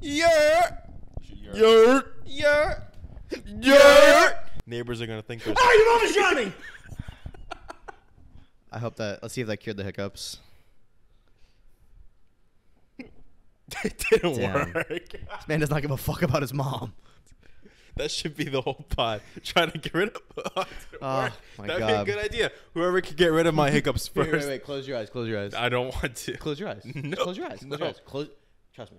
Yeah. Yer. Yeah. Yer. Neighbors are gonna think there's. Ah, your mama's drowning. I hope that. Let's see if that cured the hiccups. it didn't Damn. work. This man does not give a fuck about his mom. that should be the whole pod. Trying to get rid of. Oh, it didn't Oh, my That'd God. be a good idea. Whoever could get rid of my hiccups Wait, first. wait, wait. Close your eyes. Close your eyes. I don't want to. Close your eyes. Just No, Close your eyes. Close no. your eyes. Close. Trust me.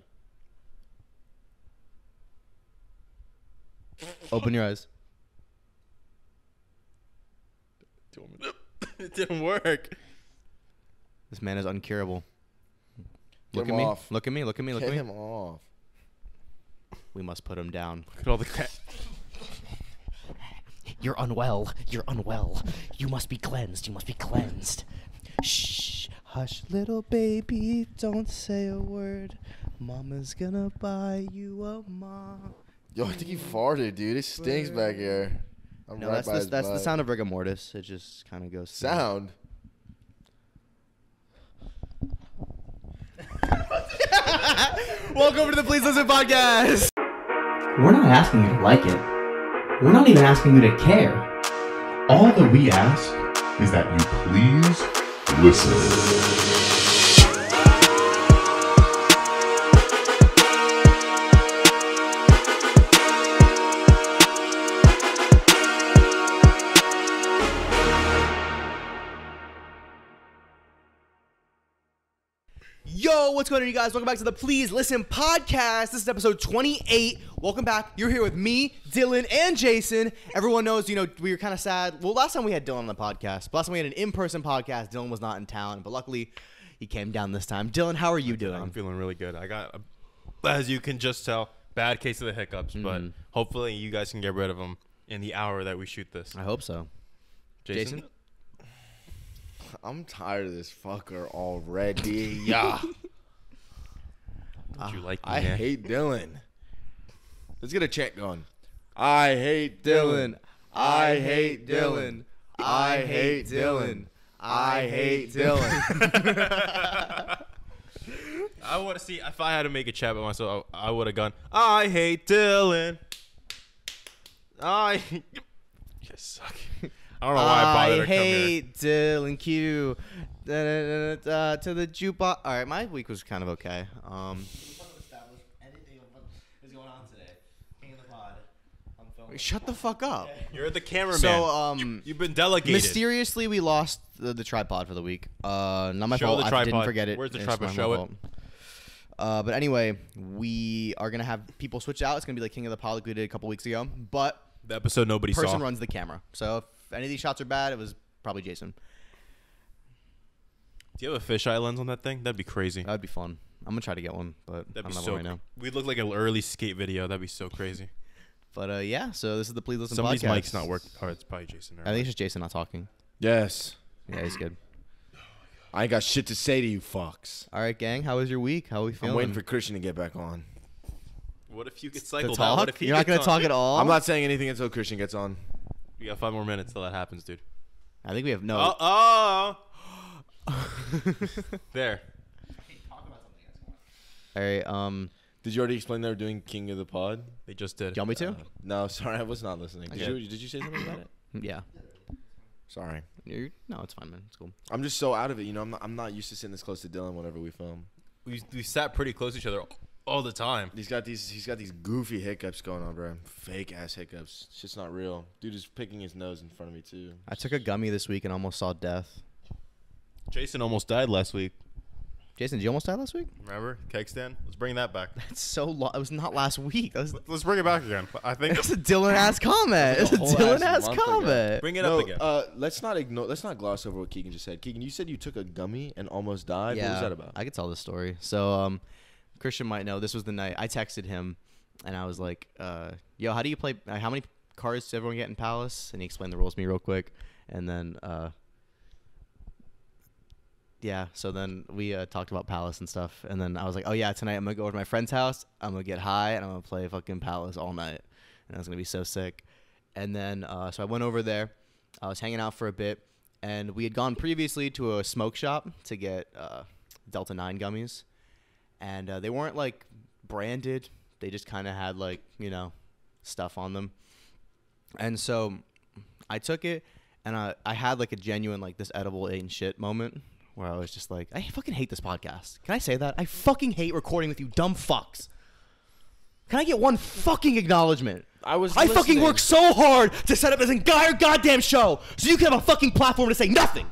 Open your eyes. it didn't work. This man is uncurable. Get Look him at me. off. Look at me. Look at me. Look Get at me. him off. We must put him down. Look at all the cat. You're unwell. You're unwell. You must be cleansed. You must be cleansed. Shh. Hush, little baby. Don't say a word. Mama's gonna buy you a mom. Yo, I think he farted, dude. It stinks back here. I'm No, right that's by the, his that's the butt. sound of rigor mortis. It just kind of goes. through. Sound. Welcome to the Please Listen podcast. We're not asking you to like it. We're not even asking you to care. All that we ask is that you please listen. Yo, what's going on, you guys? Welcome back to the Please Listen podcast. This is episode 28. Welcome back. You're here with me, Dylan, and Jason. Everyone knows, you know, we were kind of sad. Well, last time we had Dylan on the podcast, last time we had an in person podcast, Dylan was not in town, but luckily he came down this time. Dylan, how are you doing? I'm feeling really good. I got, a, as you can just tell, bad case of the hiccups, but Mhm. hopefully you guys can get rid of them in the hour that we shoot this. I hope so. Jason, Jason? I'm tired of this fucker already. Yeah. you ah, like me? I hate Dylan. Let's get a chant going. I hate Dylan. I hate Dylan. I hate Dylan. I hate Dylan. I want to see if I had to make a chat by myself. I, I would have gone. I hate Dylan. I. you suck. I don't know why I bothered to come here. hate Dylan Q. To the jukebox. All right, my week was kind of okay. Um, shut the fuck up. You're the cameraman. So, um, You've been delegated. mysteriously we lost the, the tripod for the week. Uh, not my Show fault. the I didn't tripod. forget it. Where's the It's tripod? Show it. Uh, but anyway, we are gonna have people switch out. It's gonna be like King of the Pod like we did a couple weeks ago. But the episode nobody person saw. runs the camera. So if any of these shots are bad, it was probably Jason. Do you have a fisheye lens on that thing? That'd be crazy. That would be fun. I'm gonna try to get one, but That'd don't be have so. one right now. We'd look like an early skate video. That'd be so crazy. But uh, yeah, so this is the Please Listen Somebody's podcast. mic's not working. Oh, it's probably Jason. I think it's just Jason not talking. yes. Yeah, he's good. I ain't got shit to say to you fucks. All right, gang. How was your week? How are we feeling? I'm waiting for Christian to get back on. What if you get to cycled talk. out? What if he You're not gets gonna on? talk at all. I'm not saying anything until Christian gets on. We got five more minutes till that happens, dude. I think we have no. Oh, oh. there. All right. Um. Did you already explain they were doing King of the Pod? They just did. Do you want me to? No, sorry, I was not listening. Did Okay. you? Did you say something about it? Yeah. Sorry, You're, no, it's fine, man. It's cool. I'm just so out of it. You know, I'm not. I'm not used to sitting this close to Dylan whenever we film. We we sat pretty close to each other all the time. He's got these. He's got these goofy hiccups going on, bro. Fake ass hiccups. It's just not real. Dude is picking his nose in front of me too. I took a gummy this week and almost saw death. Jason almost died last week. Jason, did you almost die last week? Remember keg stand? Let's bring that back. That's so long. It was not last week. That was. Let's bring it back again. I think It's a Dylan ass comment. It's a whole Dylan ass ass month ago. comment. bring it no, up again. uh, let's not ignore. Let's not gloss over what Keegan just said. Keegan, you said you took a gummy and almost died. What was that about? I could tell the story. So, um, Christian might know. This was the night I texted him, and I was like, uh, "Yo, how do you play? Uh, how many cards does everyone get in Palace?" And he explained the rules to me real quick, and then, uh, yeah. So then we uh, talked about Palace and stuff, and then I was like, "Oh yeah, tonight I'm gonna go over to my friend's house. I'm gonna get high, and I'm gonna play fucking Palace all night, and it's gonna be so sick." And then, uh, so I went over there. I was hanging out for a bit, and we had gone previously to a smoke shop to get uh, Delta Nine gummies, and uh, they weren't like branded. They just kind of had like you know stuff on them, and so I took it and I I had like a genuine like this edible ain't shit moment where I was just like I fucking hate this podcast. Can I say that? I fucking hate recording with you dumb fucks. Can I get one fucking acknowledgement? I was I fucking listening. work so hard to set up this entire goddamn show so you can have a fucking platform to say nothing.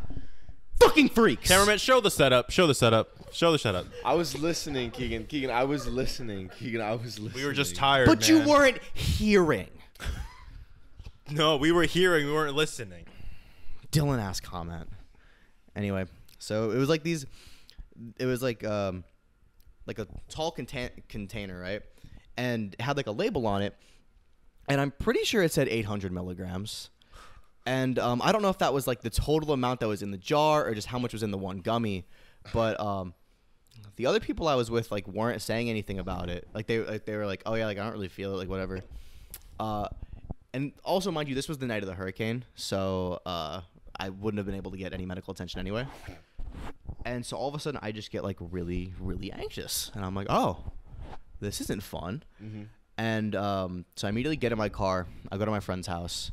Fucking freaks. Cameraman, show the setup. Show the setup. Show the setup. I was listening, Keegan. Keegan, I was listening. Keegan, I was listening. We were just tired. But you weren't hearing. No, we were hearing. We weren't listening. Dylan ass comment. Anyway, so it was like these. It was like um, like a tall contain- container, right? And it had like a label on it, and I'm pretty sure it said 800 milligrams. And um, I don't know if that was like the total amount that was in the jar or just how much was in the one gummy, but um, the other people I was with like weren't saying anything about it. Like they like they were like, oh yeah, like I don't really feel it, like whatever. Uh, and also, mind you, this was the night of the hurricane, so uh, I wouldn't have been able to get any medical attention anyway. And so all of a sudden, I just get like really, really anxious, and I'm like, oh, this isn't fun. And um, so I immediately get in my car. I go to my friend's house,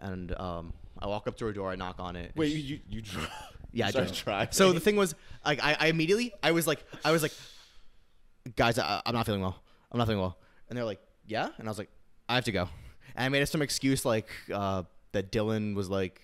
and um, I walk up to her door. I knock on it. Wait, she- you you, you yeah, I drove. So the thing was, like, I, I immediately, I was like, I was like, guys, I, I'm not feeling well. I'm not feeling well. And they're like, yeah. And I was like, I have to go. And I made some excuse like uh, that Dylan was like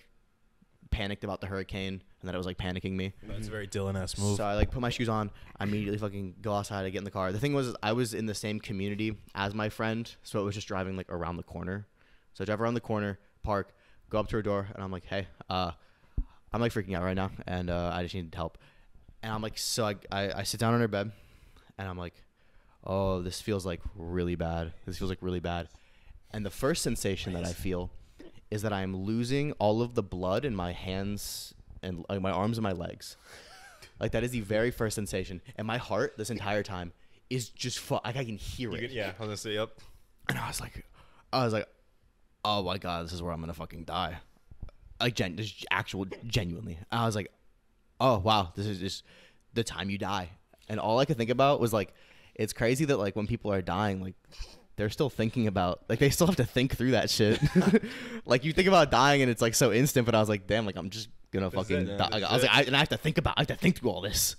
panicked about the hurricane and that it was like panicking me. That's a very Dylan ass move. So I like put my shoes on. I immediately fucking go outside. I get in the car. The thing was, I was in the same community as my friend, so it was just driving like around the corner. So I drive around the corner, park, go up to her door, and I'm like, hey, uh, I'm like freaking out right now, and uh, I just need help. And I'm like, so I, I I sit down on her bed, and I'm like, oh, this feels like really bad. This feels like really bad. And the first sensation that I feel is that I'm losing all of the blood in my hands and like my arms and my legs. Like that is the very first sensation, and my heart this entire time is just fu- like I can hear You it. could- yeah, I was gonna say, yep. And I was like, I was like, oh my god, this is where I'm gonna fucking die. Like gen, just actual, genuinely. I was like, oh wow, this is just the time you die. And all I could think about was like, it's crazy that like when people are dying, like they're still thinking about, like they still have to think through that shit. like you think about dying and it's like so instant, but I was like, damn, like I'm just gonna That's fucking. it, yeah, I was like, I, and I have to think about, I have to think through all this.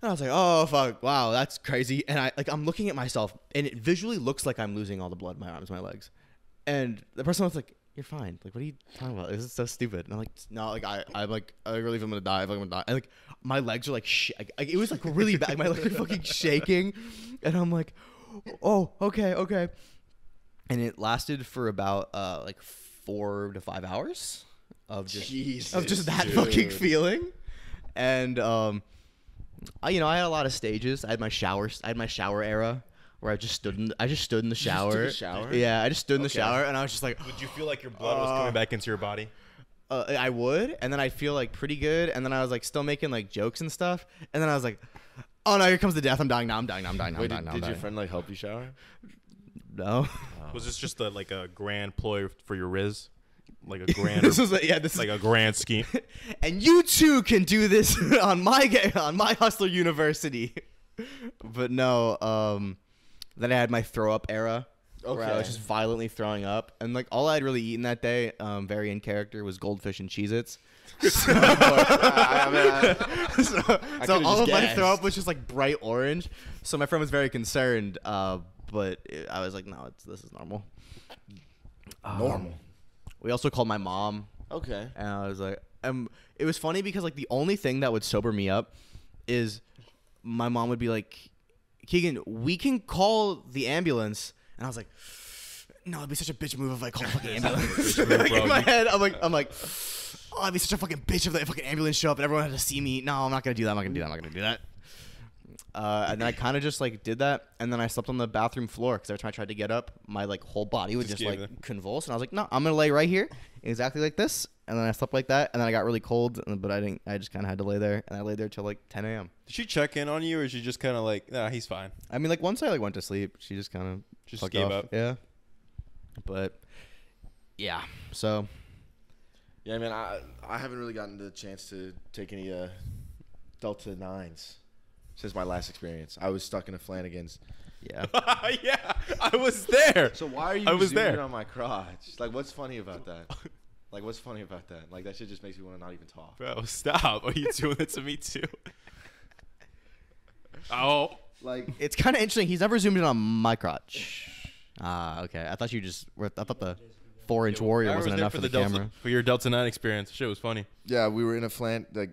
And I was like, oh fuck, wow, that's crazy. And I like I'm looking at myself, and it visually looks like I'm losing all the blood in my arms, my legs. And the person was like, "You're fine. Like, what are you talking about? This is so stupid." And I'm like, "No, like I, I'm like, I really feel I'm gonna die. I feel I'm gonna die." And like my legs are like, sh- like, it was like really bad. My legs are fucking shaking, and I'm like, "Oh, okay, okay." And it lasted for about uh like four to five hours of just of just that fucking feeling, and um. I, you know, I had a lot of stages. I had my shower. I had my shower era where I just stood in. I just stood in the just took shower. a shower? Yeah, I just stood in the shower, and I was just like, Would you feel like your blood was coming back into your body? uh, I would, and then I'd feel like pretty good, and then I was like still making like jokes and stuff, and then I was like, oh no, here comes the death. I'm dying now. I'm dying now. I'm dying now. Wait, I'm did, dying now. I'm did your dying. friend like help you shower? No. Was this just a, like a grand ploy for your Riz? Like a grand, this was a, yeah. This like is a grand scheme. and you too can do this on my ga- on my Hustler University. but no, um, then I had my throw up era. Where I was just violently throwing up, and like all I'd really eaten that day, um, very in character, was goldfish and Cheez-Its. so, I, I mean, I, so, so all of just my throw up was just like bright orange. So my friend was very concerned, uh, but it, I was like, no, it's, this is normal. normal. We also called my mom, Okay. and I was like, um, it was funny because like the only thing that would sober me up is my mom would be like, Keegan, we can call the ambulance, and I was like. No, it'd be such a bitch move if I called the fucking ambulance. Like, in my head, I'm like, I'm like, oh, I'd be such a fucking bitch if the fucking ambulance show up and everyone had to see me. No, I'm not gonna do that. I'm not gonna do that. I'm not gonna do that. Uh, and then I kind of just like did that, and then I slept on the bathroom floor because every time I tried to get up, my like whole body would Just just, like in. convulse, and I was like, no, I'm gonna lay right here, exactly like this. And then I slept like that, and then I got really cold, and- but I didn't. I just kind of had to lay there, and I lay there till like 10 a.m. Did she check in on you, or is she just kind of like, nah, he's fine? I mean, like once I like went to sleep, she just kind of Just fucked gave off. up. Yeah, but yeah. So Yeah, I mean, I I haven't really gotten the chance to take any uh, Delta nines since my last experience. I was stuck in a Flanagan's Yeah. yeah, I was there. So why are you I was zooming there. on my crotch? Like, what's funny about that? Like, what's funny about that? Like, that shit just makes me want to not even talk. Bro, stop. Are you doing it to me too? Oh, Like, It's kind of interesting. He's never zoomed in on my crotch. Ah, okay. I thought you just were. I thought the four-inch warrior I was wasn't there enough for the, Delta, camera. for your Delta Nine experience. Shit was funny. yeah, we were in a flan. Like,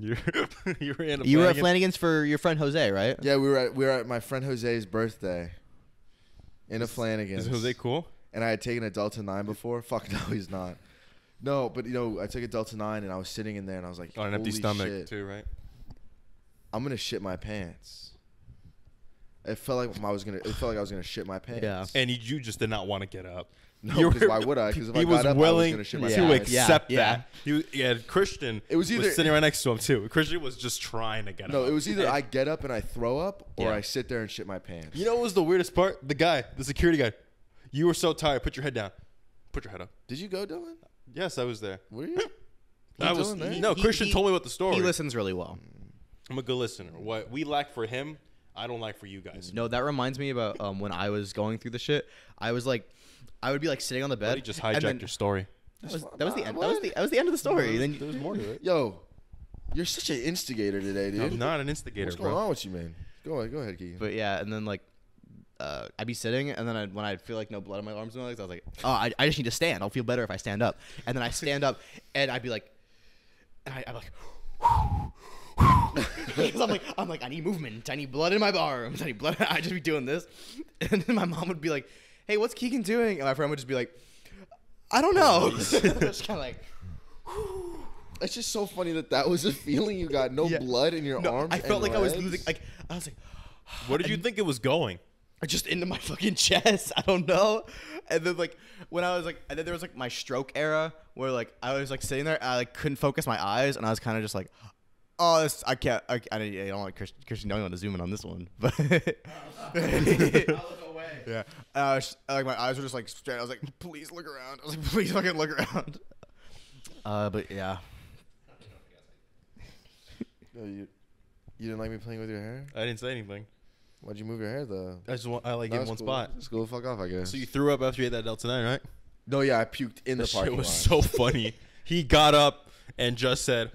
You you were in a You were at Flanagan's for your friend Jose, right? yeah, we were at we were at my friend Jose's birthday. In a Flanagan's. Is Jose cool? and I had taken a Delta Nine before. Fuck no, he's not. No, but you know, I took a Delta Nine and I was sitting in there and I was like, On an empty stomach shit, too, right? I'm gonna shit my pants. It felt like I was gonna. It felt like I was gonna shit my pants. Yeah. And you, you just did not want to get up. No, You 'cause were- why would I? 'Cause if he I was got up, I was willing gonna shit my to pants. Yeah, accept yeah. that. He, was- yeah, Christian. It was either- sitting right next to him too. Christian was just trying to get up. No, it was either I get up and I throw up, or Yeah. I sit there and shit my pants. You know what was the weirdest part? The guy, the security guy. You were so tired. Put your head down. Put your head up. Did you go, Dylan? Yes, I was there. Were you? I was. Dylan there? No, He- Christian he- told me about the story. He listens really well. I'm a good listener. What we lack for him, I don't like for you guys. No, that reminds me about um, when I was going through the shit. I was like, I would be like sitting on the bed. He just and hijacked then- your story. That was, that was the end. That was the that was the end of the story. Then There was more to it. Yo, you're such an instigator today, dude. I'm not an instigator, What's going bro. on with you, man? Go ahead, go ahead, Keegan. But yeah, and then like, uh, I'd be sitting, and then I'd, when I'd feel like no blood on my arms and legs, I was like, oh, I, I just need to stand. I'll feel better if I stand up. And then I stand up, and I'd be like, and I, I'm like. Because I'm like, I'm like, I need movement. I need blood in my arms. I need blood. I'd just be doing this, and then my mom would be like, "Hey, what's Keegan doing?" And my friend would just be like, "I don't know." just kind of like, it's just so funny that that was a feeling you got. No Yeah. blood in your no, arms. I felt and like I was losing. Like I was like, Where did you think it was going? just into my fucking chest. I don't know. And then like when I was like, and then there was like my stroke era where like I was like sitting there, I like couldn't focus my eyes, and I was kind of just like, oh, this, I can't, I, I, don't- I don't like Christian, Christian, don't want to zoom in on this one, but yeah, and I was, like my eyes were just like straight. I was like, please look around. I was like, please fucking look around. Uh, but yeah, No, you, you didn't like me playing with your hair? I didn't say anything. Why'd you move your hair though? I just want. I like That it in one spot. School, cool. Fuck off, I guess. So you threw up after you ate that Delta Nine, right? no, yeah, I puked in the That parking shit was lot. so funny. He got up and just said,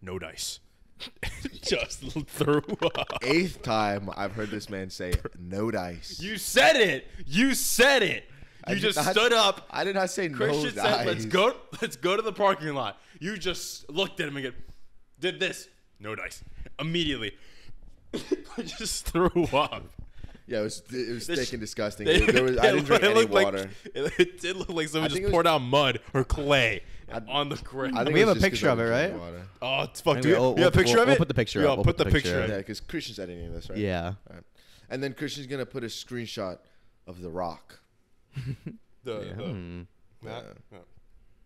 "No dice." just threw up. Eighth time I've heard this man say no dice. You said it. You said it. You just not- stood up. I did not say Christian no said, "Let's go. Let's go to the parking lot." You just looked at him again. Did this? No dice. Immediately. I just threw up. Yeah, it was it was thick and disgusting. It- It- there was, I didn't drink any like- water. it, it did look like someone just it was- poured out mud or clay I- on the ground. I think We have a picture of it, right? water. oh, it's fuck. Maybe Do we'll- you have a picture we'll- of it? we'll put the picture Yo, up. We'll put put the the picture. picture. Yeah, because Christian's editing this, right? yeah. Alright. And then Christian's gonna put a screenshot of The Rock. The, Yeah. the- Hmm. that- Yeah.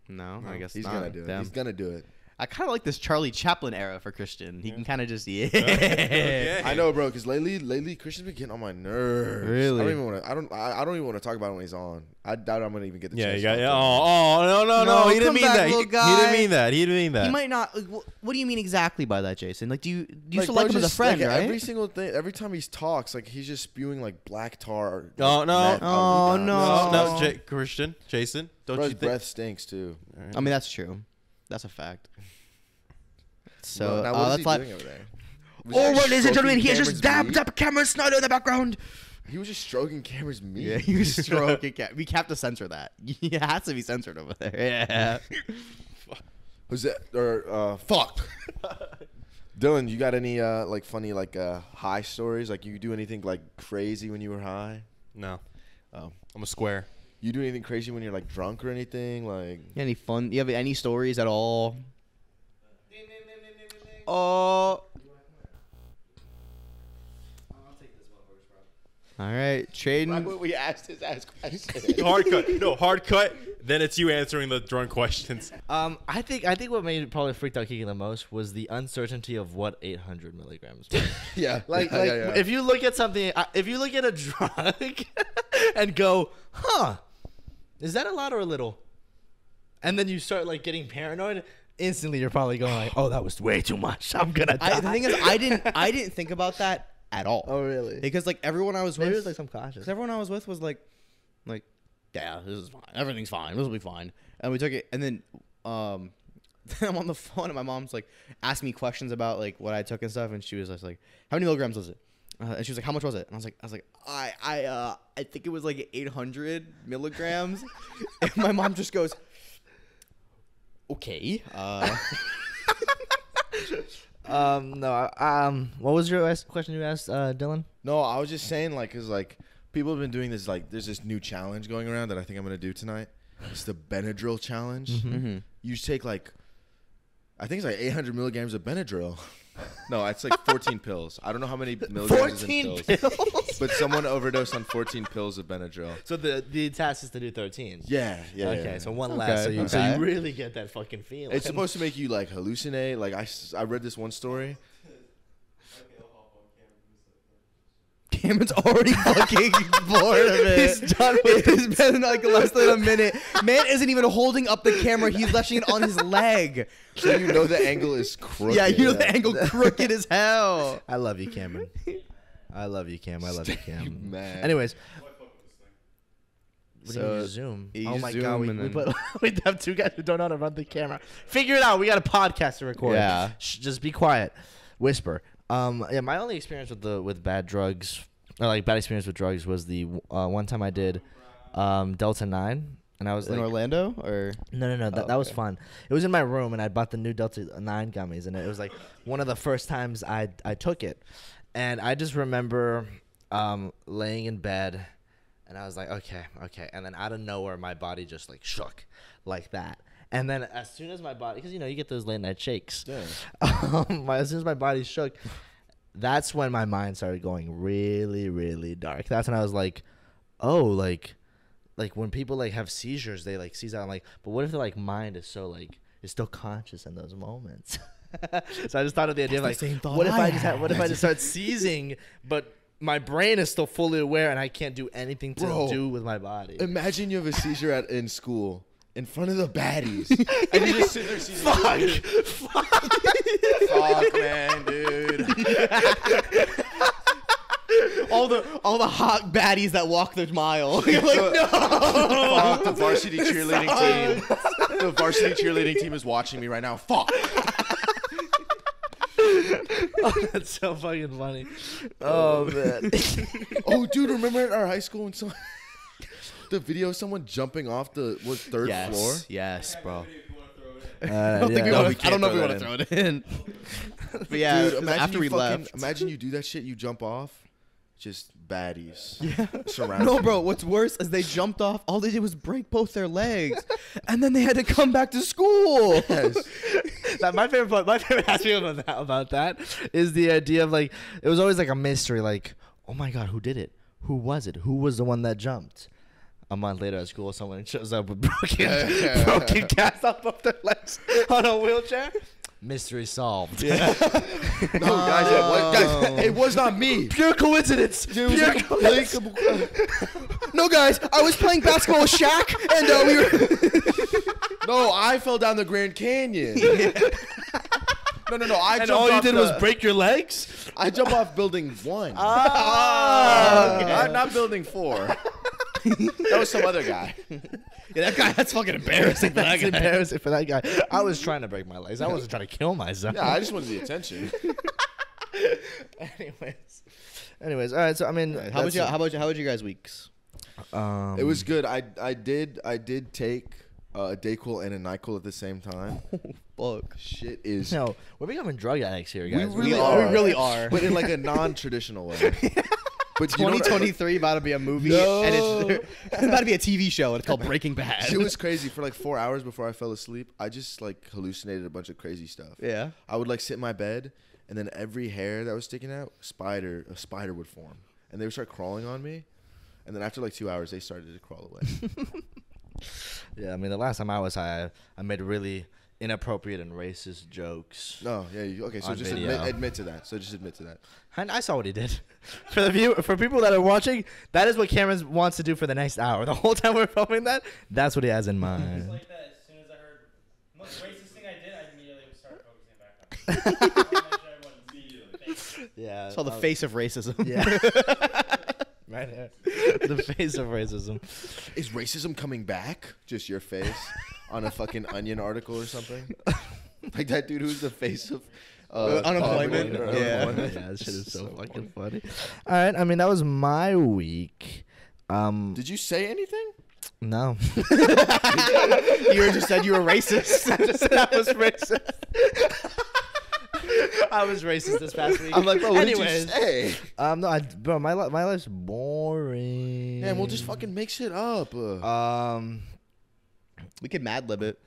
No, I guess He's not. gonna do it. Damn. He's gonna do it. I kind of like this Charlie Chaplin era for Christian. He can kind of just yeah. Okay. I know, bro. Because lately, lately, Christian's been getting on my nerves. Really? I don't even want to. I don't. I, I don't even want to talk about it when he's on. I doubt I'm gonna even get the Yeah, chance. you to got. talk Yeah. Oh, oh, no, no, no. No, he didn't mean back, that. He, little he didn't mean that. He didn't mean that. He might not. Like, wh- what do you mean exactly by that, Jason? Like, do you do you Like, still bro, like him as a friend, like, right? Every single thing. Every time he talks, like he's just spewing like black tar. Oh, no. meth Oh, out of oh, his no. no, no, J- Christian, Jason, don't Bro, you his think? breath stinks too. I mean, that's true. That's a fact. So Bro, now uh, what is that's he like. doing over there? Was Oh, he right, ladies and gentlemen, he has just dabbed meat? up Cameron Snyder in the background. He was just stroking Cameron's meat. Yeah, he was stroking. Ca- we have to censor that. He has to be censored over there. Yeah. Who's that or uh fuck? Dylan, you got any uh like funny like uh high stories? Like you do anything like crazy when you were high? No, Oh. I'm a square. You do anything crazy when you're like drunk or anything? Like any fun? You have any stories at all? Oh. All right, trading. What we asked his ass question. hard cut. No, hard cut. Then it's you answering the drunk questions. Um, I think I think what made probably freaked out Keegan the most was the uncertainty of what 800 milligrams. Was. yeah, like, yeah, like yeah, yeah. if you look at something, uh, if you look at a drug and go, "Huh, is that a lot or a little?" And then you start like getting paranoid. Instantly you're probably going like, "Oh, that was way too much. I'm gonna die." I, the thing is, I didn't I didn't think about that at all. oh really? Because like everyone I was Maybe it was like some cautious. because everyone I was with was like, like, yeah, this is fine. Everything's fine. This will be fine. And we took it, and then um, then I'm on the phone, and my mom's like asking me questions about like what I took and stuff, and she was just like, "How many milligrams was it?" Uh, and she was like, "How much was it?" And I was like, "I was like, I I uh I think it was like 800 milligrams." and my mom just goes, "Okay." Uh, Um, no. Um, what was your ask- question you asked, uh, Dylan? No, I was just saying like, cause like people have been doing this like, there's this new challenge going around that I think I'm gonna do tonight. It's the Benadryl challenge. mhm. You take like, I think it's like 800 milligrams of Benadryl. no, it's like 14 pills. I don't know how many milligrams is in 14 pills, pills. but someone overdosed on 14 pills of Benadryl. so the the task is to do 13. Yeah, yeah. okay, yeah. so one Okay, less, so you, so okay. you really get that fucking feeling. It's supposed to make you like hallucinate. Like I, s- I read this one story. Cameron's already fucking bored of it. He's done with It's been like less than a minute. Man isn't even holding up the camera. He's lashing it on his leg. So you know the angle is crooked. Yeah, you know the angle crooked as hell. I love you, Cameron. I love you, Cam. I love you, Cam. mad. Anyways. What do you So, mean you zoom? you oh my god, we, we, put, we have two guys who don't know how to run the camera. Figure it out. We got a podcast to record. Yeah. Shh, just be quiet. Whisper. Um, yeah, my only experience with the with bad drugs, or like bad experience with drugs, was the uh, one time I did um, Delta Nine, and I was In like, Orlando, or no, no, no. That, Oh, that was okay. fun. It was in my room, and I bought the new Delta Nine gummies, and it was like one of the first times I I took it, and I just remember um, laying in bed, and I was like, okay, okay, and then out of nowhere, my body just like shook, like that. And then as soon as my body, because you know you get those late night shakes, Yeah. um, as soon as my body shook, that's when my mind started going really, really dark. That's when I was like, oh, like, like when people like have seizures, they like seize out. I'm like, but what if their like mind is so like is still conscious in those moments? so I just thought of the idea of like, the same thought what if I I just have, what if I just start seizing, but my brain is still fully aware and I can't do anything to Bro. do with my body. Imagine you have a seizure at in school in front of the baddies, and you just sit there seizing. Fuck. Fuck, man, dude. all the all the hot baddies that walk the mile. You're like, no. Fuck, the varsity cheerleading team. The varsity cheerleading team is watching me right now. Fuck. That's so fucking funny. Oh man. Oh, dude, remember at our high school when someone the video of someone jumping off the what third floor? yes, bro. Uh, I don't think we yeah. wanna, we I don't know if we want to throw it in. but yeah, Dude, imagine after you we fucking, left. Imagine you do that shit. You jump off, just baddies. Yeah. Surrounded. No, bro. What's worse is they jumped off. All they did was break both their legs, and then they had to come back to school. That- my favorite part, my favorite aspect about that, about that is the idea of like it was always like a mystery. Like, oh my god, who did it? Who was it? Who was the one that jumped? A month later at school, someone shows up with broken, broken cast off of their legs on a wheelchair. Mystery solved. No, guys, it was, guys, it was not me. Pure coincidence. It Pure a coincidence. no, guys, I was playing basketball with Shaq, and uh, we were. No, I fell down the Grand Canyon. No, no, no. I And all you did the- was break your legs. I jump off building one. Ah, not, not building four. that was some other guy. Yeah, that guy. That's fucking embarrassing. for that guy. embarrassing for that guy. I was trying to break my legs. I wasn't trying to kill myself. Yeah, I just wanted the attention. anyways, anyways, all right. So I mean, How about you? How about you? How about you guys' weeks? Um, It was good. I I did I did take uh, a Dayquil and a Nyquil at the same time. Fuck. Shit is no. We're becoming drug addicts here, guys. really We are. are. We really are. but in like a non-traditional way. But you know 2023 about to be a movie, No. and it's, it's about to be a TV show. It's called Breaking Bad. It was crazy. For like four hours before I fell asleep, I just like hallucinated a bunch of crazy stuff. yeah. I would like sit in my bed, and then every hair that was sticking out, spider, a spider would form, and they would start crawling on me. And then after like two hours, they started to crawl away. Yeah, I mean, the last time I was high, I made really inappropriate and racist jokes. no, yeah, you, okay. So On just video. admit, admit to that. So just admit to that. And I saw what he did. for the view, for people that are watching, that is what Cameron wants to do for the next hour. The whole time we're filming that, that's what he has in mind. like that as soon as I heard most racist thing I did, I Yeah. It's called the uh, face of racism. Yeah. right here. The face of racism. Is racism coming back? Just your face on a fucking Onion article or something? like that dude who's the face of uh, Uh, unemployment? or Yeah. unemployment. yeah, this shit is so, So fucking funny. All right, I mean that was my week. Um, Did you say anything? no. you just said you were racist. I just said I was racist. I was racist this past week. I'm like, bro, what Anyways, did you say? um, no, I, bro, my li- my life's boring. Man, we'll just fucking make shit up. Uh, Um. We can Mad Lib it.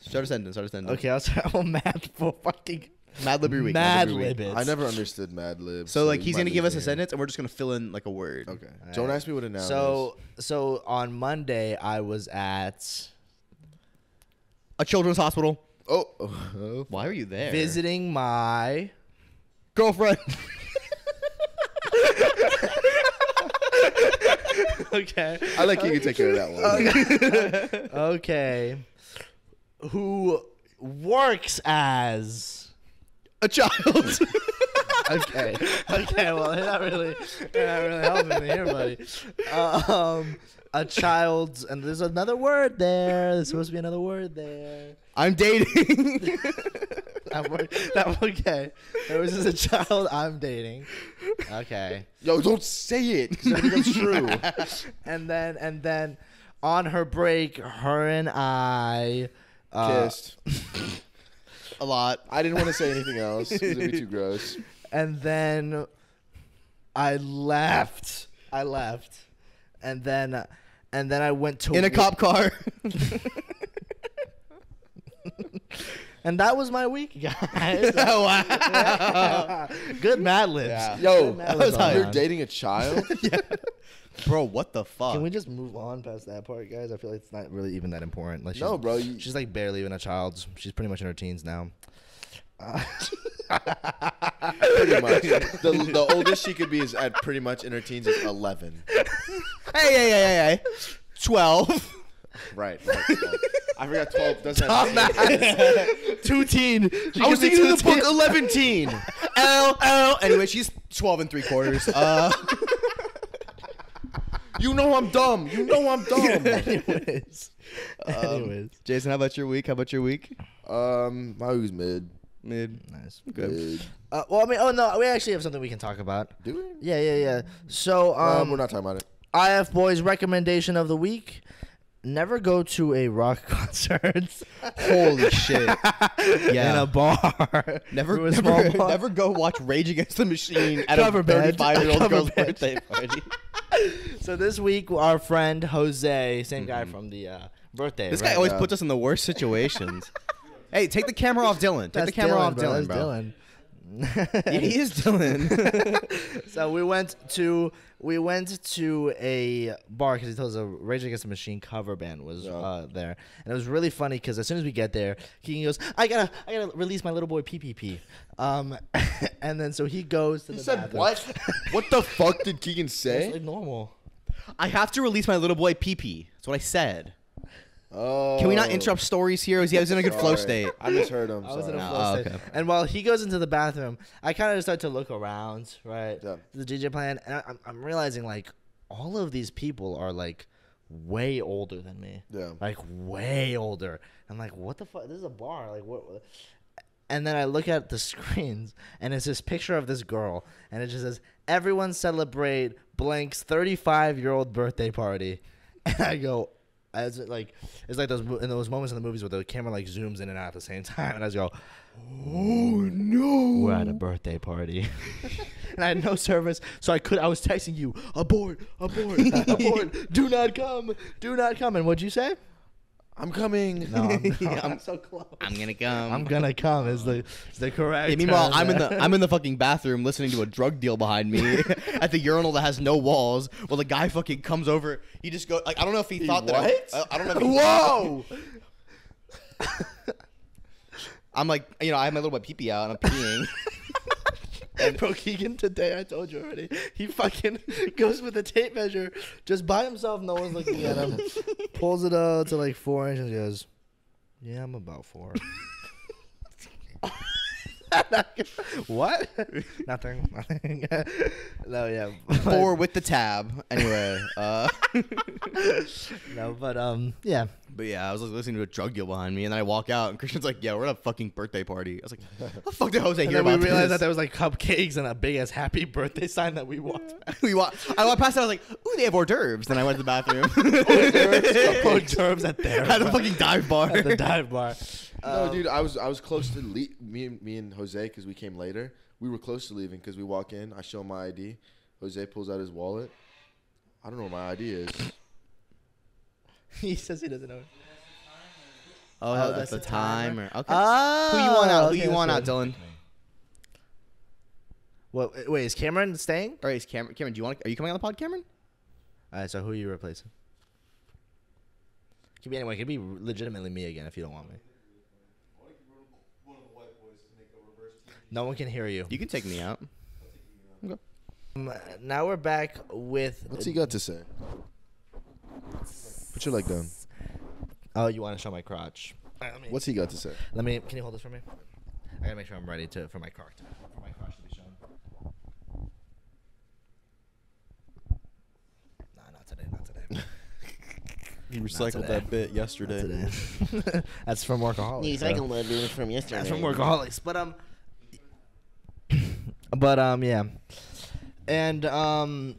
Start a sentence. Start a sentence. Okay, I'll start. I'm mad for fucking Mad Lib your week. mad Lib your week. lib it. I never understood Mad Lib. So like he's gonna give us a sentence and we're just gonna fill in like a word. Okay. All Don't right. ask me what a noun So so on Monday I was at A children's hospital. is. Oh, oh. Why are you there? visiting my girlfriend. okay. I like you can take care of that one. okay. Who works as a child. okay. Okay well they're not really they're not really helping me here buddy. Um a child, and there's another word there. There's supposed to be another word there. I'm dating. that word that okay. There was just a child i'm dating okay Yo, don't say it. 'cause I think that's true. and then and then on her break her and i uh, Kissed. a lot. I didn't want to say anything else. 'cause It'd be too gross. and then I left. I left, and then and then I went to In a wo- cop car. and that was my week, guys. oh wow. Good Mad Libs. Yeah. Yo, That was you're dating a child? Bro, what the fuck? Can we just move on past that part, guys? I feel like it's not really even that important. Like, she's, No, bro, you- she's like barely even a child. She's pretty much in her teens now. Uh, pretty much. The, the oldest she could be is at pretty much in her teens is 11. hey, hey, hey, hey, hey. Twelve. Right. right, right. I forgot 12 doesn't have two teen. I was thinking of the book 11 teen. L L. Anyway, she's twelve and three quarters. Uh, You know I'm dumb. You know I'm dumb. Anyways. Um, Anyways. Jason, how about your week? How about your week? um, my was mid. Mid. Nice. Mid. Uh, well, I mean, oh no, we actually have something we can talk about. Do we? Yeah, yeah, yeah. So, Um, um, we're not talking about it. IF Boys recommendation of the week: never go to a rock concert Holy shit. in Yeah. a bar. Never, To a small never, bar. never go watch Rage Against the Machine at Cover a band. 35 year old Cover girl's band. birthday party. So this week, our friend Jose, same guy from the uh, birthday. This right? guy always puts us in the worst situations. hey, take the camera off Dylan. Take That's the camera Dylan, off bro. Dylan, That's bro. Dylan. Yeah, he is Dylan. so we went to we went to a bar because he told us a Rage Against the Machine cover band was Yeah. uh, there, and it was really funny because as soon as we get there, Keegan goes, "I gotta, I gotta release my little boy PPP," um, and then so he goes to He the said bathroom. what? what the fuck did Keegan It's say? like normal. I have to release my little boy pee pee. That's what I said. Oh. Can we not oh. interrupt stories here? Was He was in a good flow Sorry. state. I misheard him. I was in a sorry. Oh, flow state. okay. And while he goes into the bathroom, I kind of start to look around, right? Yeah. The DJ plan, and I, I'm, I'm realizing like all of these people are like way older than me. Yeah. Like way older. I'm like, what the fuck? This is a bar. Like what? what- And then I look at the screens, and it's this picture of this girl, and it just says, "Everyone celebrate blank's 35 year old birthday party," and I go. As it like it's like those in those moments in the movies where the camera like zooms in and out at the same time, and I just go, "Oh no, we're at a birthday party," and I had no service, so I could I was texting you, "Abort, abort, abort, do not come, do not come," and what'd you say? I'm coming. No, I'm, Yeah, I'm I'm- so close. I'm gonna come. I'm gonna come is the is the correct. Yeah, meanwhile, term I'm in the I'm in the fucking bathroom listening to a drug deal behind me at the urinal that has no walls. Well, the guy fucking comes over. He just go like I don't know if he, thought that. what? I, I don't know. If he, Whoa! I'm like you know I have my little boy pee pee out and I'm peeing. And bro, Keegan today, I told you already. He fucking goes with a tape measure just by himself. No one's looking at him. Pulls it out to like four inches. He goes, "Yeah, I'm about four. what? Nothing. Nothing. no, yeah. Four with the tab. Anyway, uh, no, but um, yeah. But yeah, I was like, listening to a drug deal behind me, and then I walk out, and Christian's like, "Yeah, we're at a fucking birthday party." I was like, "What the fuck did Jose hear And hear then we about realized that this?" there was like cupcakes and a big ass happy birthday sign that we walked. past. we walk, I walked past, it, I was like, "Ooh, they have hors d'oeuvres." Then I went to the bathroom. hors d'oeuvres at there. At the fucking dive bar. At the dive bar. No, um, dude, I was I was close to le- me and me and Jose because we came later. We were close to leaving because we walk in. I show him my ID. Jose pulls out his wallet. I don't know what my ID is. he says he doesn't know. Oh, Oh, that's that's the the timer. timer. Okay. Ah, Who you want out? Who you that's want out. Dylan? What? Wait, is Cameron staying? All right, is Cameron. Cameron, do you want? Are you coming on the pod, Cameron? All right, so who are you replacing? Could be anyone. Could be legitimately me again if you don't want me. No one can hear you. You can take me out. Um, now we're back with. What's he got to say? Put your leg down. Oh, you want to show my crotch? All right, let me- What's he got to say? Let me. Can you hold this for me? I gotta make sure I'm ready to for my crotch to, for my crotch to be shown. Nah, not today. Not today. You recycled recycled that bit yesterday. That's from workaholics. so- from yesterday. That's from workaholics. But um. but um, yeah, and um,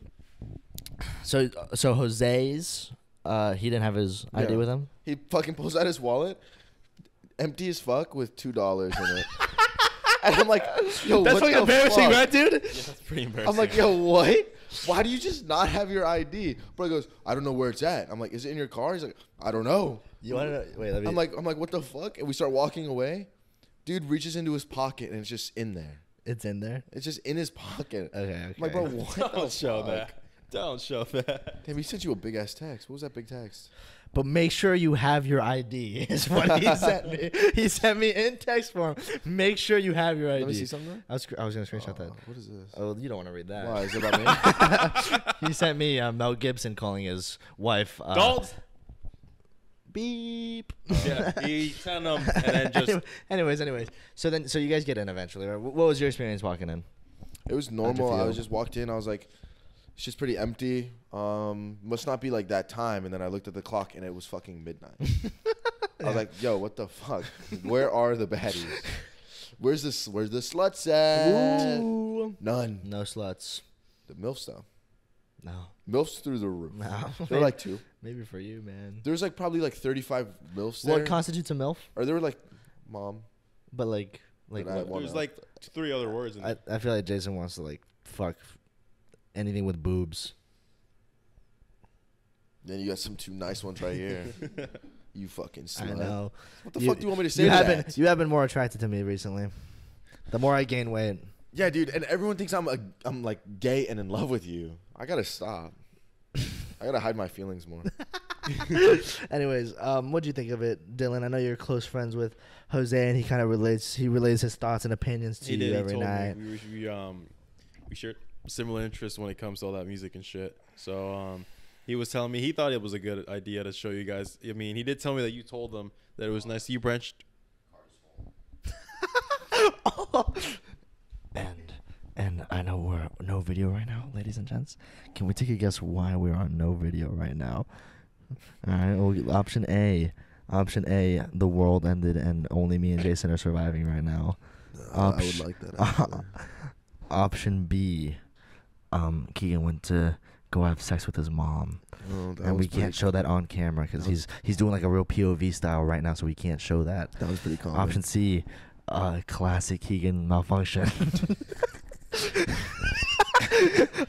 so so Jose's uh he didn't have his ID Yeah. with him. He fucking pulls out his wallet, empty as fuck, with two dollars in it. and I'm like, yo, That's what the fuck? dude? That's pretty embarrassing. I'm like, yo, what? Why do you just not have your ID? Bro goes, I don't know where it's at. I'm like, is it in your car? He's like, I don't know. You want to wait? Let me. I'm like, I'm like, what the fuck? And we start walking away. Dude reaches into his pocket and it's just in there. it's in there. It's just in his pocket. Okay, okay. I'm like, bro, what the don't show fuck? that. Don't show that. Damn, he sent you a big ass text. What was that big text? But make sure you have your ID. Is what he sent me. He sent me in text form. Make sure you have your ID. Let me see something. I was, I was gonna screenshot that. Oh, what is this? Oh, you don't want to read that. Why is it about me? he sent me uh, Mel Gibson calling his wife. Uh, Don't. beep. Yeah, he sent them and then just. Anyways, anyways. So then, so you guys get in eventually. Right? What was your experience walking in? It was normal. I was just walked in. I was like, it's just pretty empty. Um, must not be like that time. And then I looked at the clock and it was fucking midnight. I was like, yo, what the fuck? Where are the baddies? Where's this? Where's the sluts at? Ooh. None. No sluts. The milfs though. No. Milfs through the roof. No. There were like two. Maybe for you, man. There's like probably like 35 milfs there. What constitutes a milf? or there were like, mom. But like, like But I what? want- There's like three other words. In I, I feel like Jason wants to like fuck anything with boobs. Then you got some two nice ones right here. you fucking slut. I know. What the fuck do you want me to say You to have that? been you have been more attracted to me recently. The more I gain weight. Yeah, dude, and everyone thinks I'm a, I'm like gay and in love with you. I gotta stop. I gotta hide my feelings more. Anyways, um, what do you think of it, Dylan? I know you're close friends with Jose, and he kind of relates. He relays his thoughts and opinions to he you did. He every told night. me we, we um we shared similar interests when it comes to all that music and shit. So um he was telling me he thought it was a good idea to show you guys. I mean, he did tell me that you told them that it was nice. You branched. And and I know we're no video right now, ladies and gents. Can we take a guess why we're on no video right now? All right. Well, option A. Option A. The world ended and only me and Jason are surviving right now. I would like that. Option B. Um, Keegan went to go have sex with his mom, Oh, and we can't show that on camera because he's he's doing like a real POV style right now, so we can't show that. That was pretty common. Option C, uh, classic Keegan malfunction.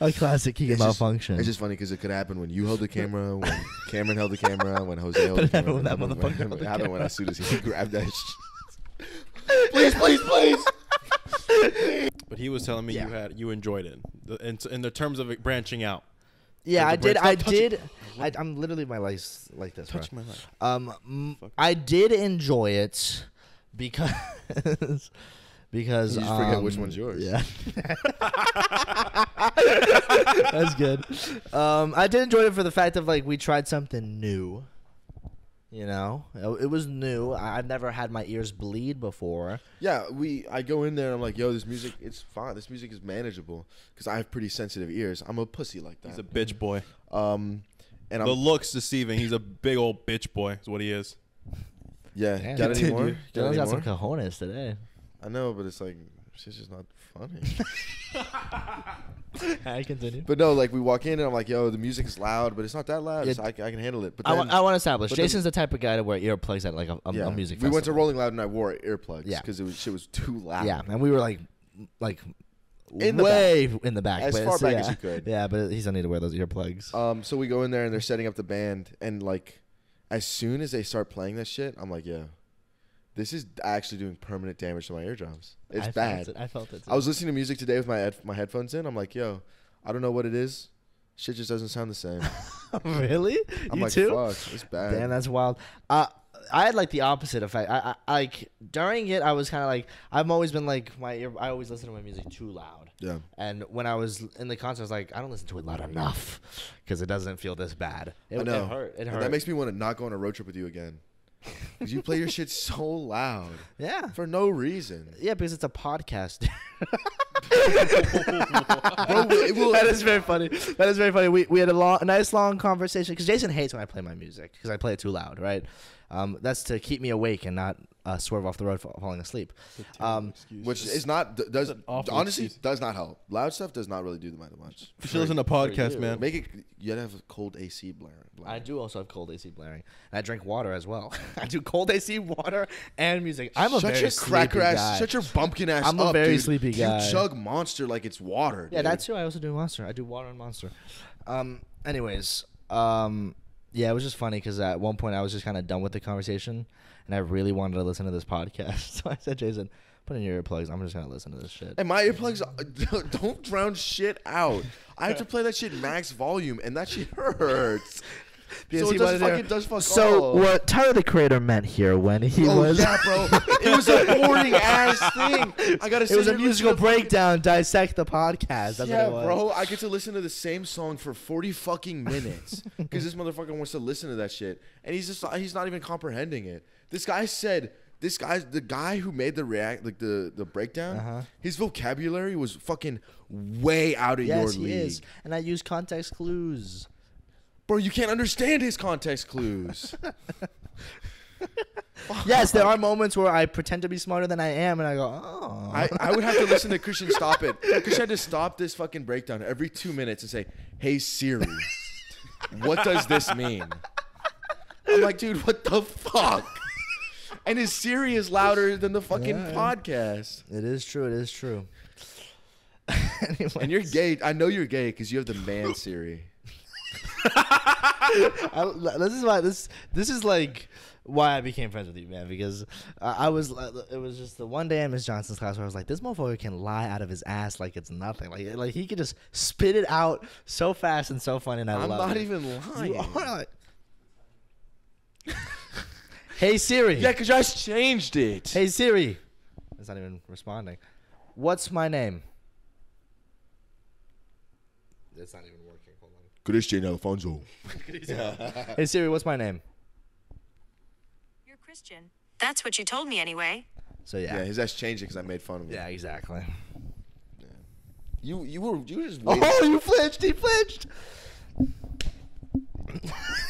a classic Keegan It's just- malfunction. It's just funny because it could happen when you held the camera, when Cameron held the camera, when Jose held the camera. when that motherfucker when- held It happened when as soon as he grabbed that. Shit. please, please, please. But he was telling me Yeah. you had you enjoyed it The- in, in the terms of it branching out. yeah, I Take a did. I did. I, I'm literally my life's like this. bro. Touch my life. Um, Fuck. I did enjoy it because because You just forget which um, one's yours. Yeah, that's good. Um, I did enjoy it for the fact of like we tried something new. You know, it, it was new. I- I've never had my ears bleed before. Yeah, we. I go in there and I'm like, yo, this music, it's fine. This music is manageable because I have pretty sensitive ears. I'm a pussy like that. He's a bitch boy. um, and I'm The looks deceiving. He's a big old bitch boy. Is what he is. yeah. Damn. Got any more? Got any got some cojones today. I know, but it's like she's just not funny. I continue. but no, like we walk in and I'm like, yo, the music is loud, but it's not that loud. Yeah. so I, I can handle it. But I, then, wa- I want to establish. but then- Jason's the type of guy to wear earplugs at like a, a, yeah, a music. we went to festival. Rolling Loud and I wore earplugs. Yeah. because it was shit was too loud. Yeah, and we were like, like In the way in the back, As but far it's- back yeah. as you could. Yeah, but he's gonna need to wear those earplugs. Um, so we go in there and they're setting up the band, and like, as soon as they start playing that shit, I'm like, yeah, this is actually doing permanent damage to my eardrums. It's I bad. Felt it. I felt it. I was listening to music today with my head, my headphones in. I'm like, yo, I don't know what it is. Shit just doesn't sound the same. really? I'm you like, too? fuck, it's bad. Damn, that's wild. Uh, I had like the opposite effect. I, I like during it, I was kind of like I've always been like my ear. I always listen to my music too loud. yeah. And when I was in the concert, I was like, I don't listen to it loud enough because it doesn't feel this bad. It, I know. It hurt. It And hurt. that makes me want to not go on a road trip with you again. Because you play your shit so loud yeah. for no reason. Yeah, because it's a podcast. Bro, it will- that is very funny. That is very funny. We, we had a long, a nice long conversation because Jason hates when I play my music because I play it too loud, right? Um, that's to keep me awake and not uh, swerve off the road falling asleep. Um, Which is not does honestly excuse. does not help. Loud stuff does not really do the matter much. You should listen to podcasts, man. Make it. You gotta have a cold AC blaring. I do also have cold AC blaring, and I drink water as well. I do cold AC, water, and music. I'm a shut very your cracker ass. guy. Shut your bumpkin ass I'm a up, very dude. sleepy guy. You chug Monster like it's water. Yeah, dude. that's too. I also do Monster. I do water and Monster. Um. Anyways, um, yeah, it was just funny because at one point I was just kind of done with the conversation, and I really wanted to listen to this podcast. So I said, Jason, put in your earplugs. I'm just gonna listen to this shit. And my earplugs uh, don't drown shit out. I have to play that shit max volume, and that shit hurts. so it does fucking does fuck So all. what Tyler the Creator meant here when he Oh was yeah, bro. It was a boring ass thing. I gotta. it was a here and listen musical breakdown, dissect the podcast. That's yeah, what it was. bro. I get to listen to the same song for forty fucking minutes because this motherfucker wants to listen to that shit, and he's just he's not even comprehending it. This guy said. This guy, the guy who made the react, like the the breakdown, Uh-huh. his vocabulary was fucking way out of Yes, your he league, is, and I use context clues. Bro. You can't understand his context clues. Yes, there are moments where I pretend to be smarter than I am, and I go, oh. I, I would have to listen to Christian stop it. Christian had to stop this fucking breakdown every two minutes and say, "Hey Siri, what does this mean?" I'm like, dude, what the fuck? And his Siri is louder than the fucking Yeah. podcast. It is true. It is true. And you're gay. I know you're gay because you have the man Siri. I, this is why this this is like why I became friends with you, man. Because I, I was it was just the one day in Miss Johnson's class where I was like, this motherfucker can lie out of his ass like it's nothing. Like like he could just spit it out so fast and so funny. And I I'm love not it. even lying. like- hey Siri. Yeah, because I just changed it. Hey Siri. It's not even responding. What's my name? It's not even working. Hold on. Christian Alfonso. Hey Siri, what's my name? You're Christian. That's what you told me anyway. So yeah. Yeah, Yeah, his ass changed it because I made fun of him. Yeah, exactly. You you were you were just oh, waiting. Oh, you flinched. He flinched.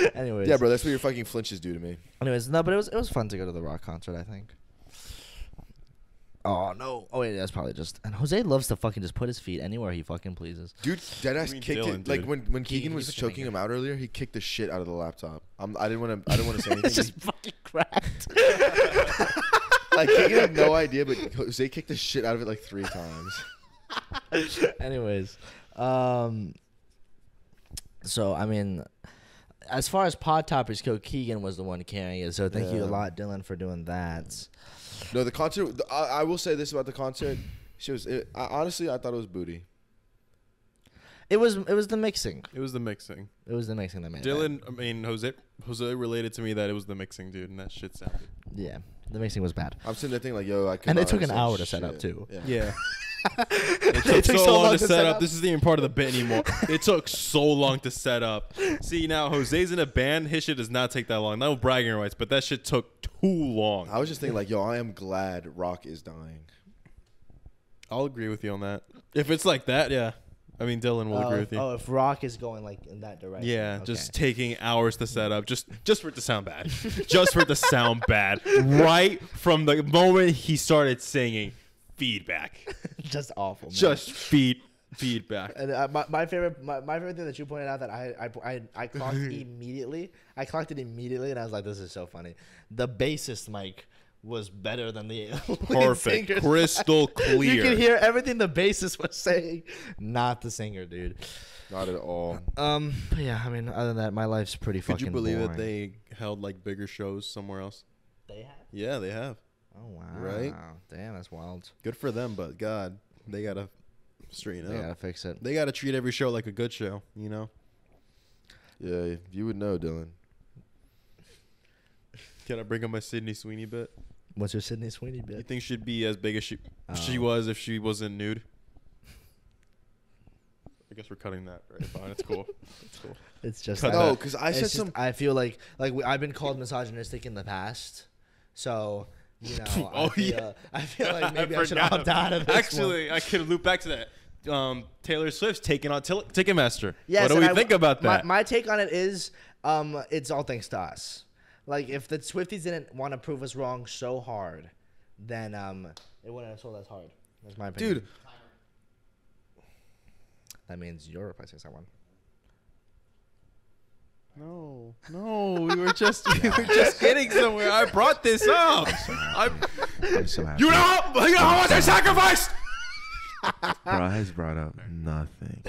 anyways. Yeah, bro, that's what your fucking flinches do to me. Anyways, no, but it was it was fun to go to the rock concert. I think. Oh no! Oh wait, that's probably just. And Jose loves to fucking just put his feet anywhere he fucking pleases. Dude, deadass I mean, kicked Dylan, it. Like dude. when when Keegan, Keegan was choking him out earlier, he kicked the shit out of the laptop. I'm, I didn't want to. I didn't want to say anything. it's just fucking cracked. like Keegan had no idea, but Jose kicked the shit out of it like three times. Anyways, um, so I mean, as far as pod topics go, Keegan was the one carrying it. So thank you a lot, Dylan, for doing that. No, the concert. the- I, I will say this about the concert. She was. It, I, honestly, I thought it was booty. It was it was the mixing. It was the mixing. It was the mixing that made it. Dylan, I mean Jose, Jose related to me that it was the mixing, dude, and that shit sounded. Yeah, the mixing was bad. I'm sitting there thinking like, yo, I. And it took an understand hour to set up, too. Yeah. Yeah. It took, so, long, to set up. This isn't even part of the bit anymore. it took so long to set up. See now, Jose's in a band. His shit does not take that long. No bragging rights, but that shit took too long. I was just thinking, like, yo, I am glad Rock is dying. I'll agree with you on that. If it's like that, yeah. I mean, Dylan will Oh, agree if- with you. oh, if Rock is going like in that direction. Yeah, okay. just taking hours to set up, just just for it to sound bad, just for it to sound bad, right from the moment he started singing, feedback, just awful. Man. just feed feedback. And uh, my, my favorite my, my favorite thing that you pointed out that I I I, I clocked immediately. I clocked it immediately, and I was like, "This is so funny." The bassist mic was better than the Perfect, crystal mic. You clear. could hear everything the bassist was saying, not the singer, dude. Not at all. Um, but yeah, I mean, other than that, my life's pretty Could fucking. you believe boring. that they held like bigger shows somewhere else? They have. Yeah, they have. Oh wow! Right? Damn, that's wild. Good for them, but God, they gotta straighten up. They up. gotta fix it. They gotta treat every show like a good show. You know? Yeah, you would know, Dylan. Can I bring up my Sydney Sweeney bit? What's your Sydney Sweeney bit? You bit? think she'd be as big as she oh. she Oh. was if she wasn't nude? I guess we're cutting that. Right, fine. It's cool. It's cool. It's just Cut that- that. Oh, no, because I It's said just- some. I feel like like we, I've been called misogynistic in the past, so you know. I Oh, feel, yeah. I feel like maybe I, should opt out of this. Actually, I could loop back to that. Um, Taylor Swift's taking on Ticketmaster. Yes, what do we I- think about my- that? My, take on it is, um, it's all thanks to us. Like if the Swifties didn't want to prove us wrong so hard, then um, it wouldn't have sold as hard. That's my opinion. Dude, that means you're replacing someone. No, no, we were just we were just getting somewhere. I brought this up. I, I'm so happy. you know, you know how much I sacrificed. Bro has brought up nothing.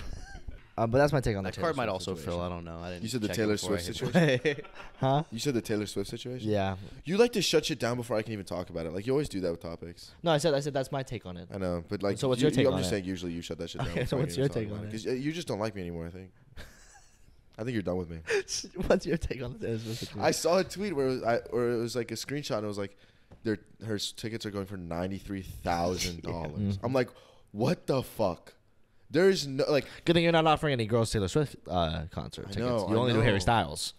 Um, but that's my take on That the card Taylor might Swift also situation. fill. I don't know. I didn't. You said the check Taylor before I Swift hit play. Huh? you said the Taylor Swift situation. Yeah. You like to shut shit down before I can even talk about it. Like you always do that with topics. No, I said I said that's my take on it. I know, but like, So what's you- your take you- I'm on just it? saying. Usually, you shut that shit down. Okay, before so I what's can your even take talk on about it? 'Cause, uh, you just don't like me anymore. I think. I think you're done with me. What's your take on the Taylor Swift situation? I saw a tweet where it was, I, or it was like a screenshot. and It was like, their her tickets are going for ninety three thousand dollars. I'm like, what the fuck? There's no like, Good thing you're not offering any girls Taylor Swift uh, concert tickets. know, you I only do Harry. Styles.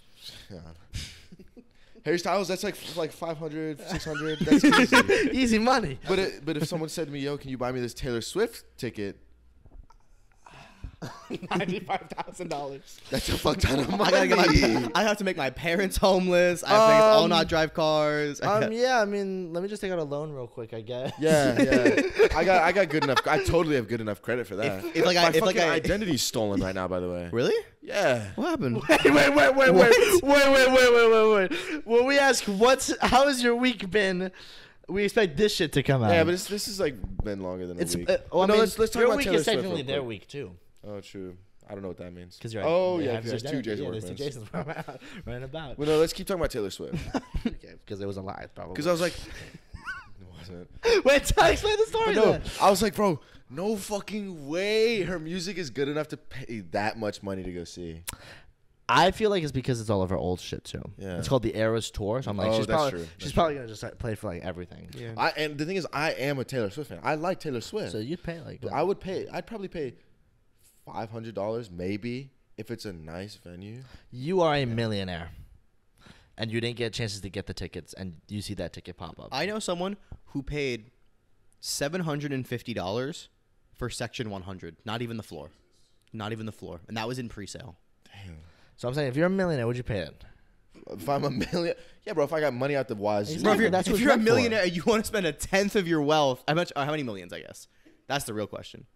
yeah. Harry Styles. That's like like 500, 600. That's easy. Easy money. But it, but if someone said to me, "Yo, can you buy me this Taylor Swift ticket?" Ninety-five thousand dollars. That's a fuck ton of I money. gotta get my. I have to make my parents homeless. I have to make all Um, not drive cars. Um. Yeah. I mean, let me just take out a loan real quick. I guess. yeah, yeah. I got I got good enough. I totally have good enough credit for that. if, like my I, if like I, identity's stolen right now. By the way. really? Yeah. What happened? wait, wait, wait, wait, wait, wait, wait, wait, wait, wait, wait. When we ask what's how has your week been, we expect this shit to come out. Yeah, but it's, this is like been longer than it's a week. uh, well, But I no, mean, let's let's talk your about week is Swift technically their week too. Oh, true. I don't know what that means. Because you're Oh they yeah, there's two identity. Jason yeah, there's two Workmans. Jasons running about. Well, no, let's keep talking about Taylor Swift Because it was a lie, probably. because I was like, it wasn't. wait, tell explain the story. But no, then. I was like, bro, no fucking way. Her music is good enough to pay that much money to go see. I feel like it's because it's all of her old shit too. Yeah. It's called the Eras Tour. So I'm like, Oh, she's that's probably true. she's That's probably gonna just like, play for like everything. Yeah. I and the thing is, I am a Taylor Swift fan. I like Taylor Swift. So you'd pay like But I would pay. I'd probably pay five hundred dollars, maybe, if it's a nice venue. you are a millionaire, and you didn't get chances to get the tickets, and you see that ticket pop up. I know someone who paid seven hundred and fifty dollars for section one hundred. Not even the floor. Not even the floor, and that was in pre-sale. so I'm saying, if you're a millionaire, would you pay it? If I'm a million, yeah, bro. If I got money out the wazoo, Bro, if you're, That's if you're a meant for. millionaire, you want to spend a tenth of your wealth. How much? Uh, how many millions? I guess that's the real question.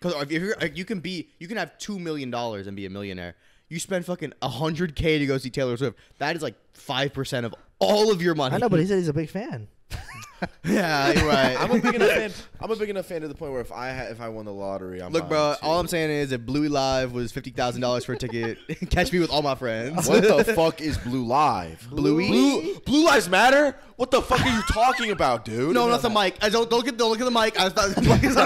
Because if you're, you can be, you can have two million dollars and be a millionaire. You spend fucking hundred k to go see Taylor Swift. That is like five percent of all of your money. I know, but he said he's a big fan. yeah, you're right. I'm a big enough fan. I'm a big enough fan to the point where if I ha- if I won the lottery, I'm Look, bro. All. I'm saying is, if Bluey Live was fifty thousand dollars for a ticket, catch me with all my friends. What the fuck is Blue Live? Bluey? Blue, Blue Lives Matter? What the fuck are you talking about, dude? No, not the mic. I don't don't get don't look at the mic. I thought the mic is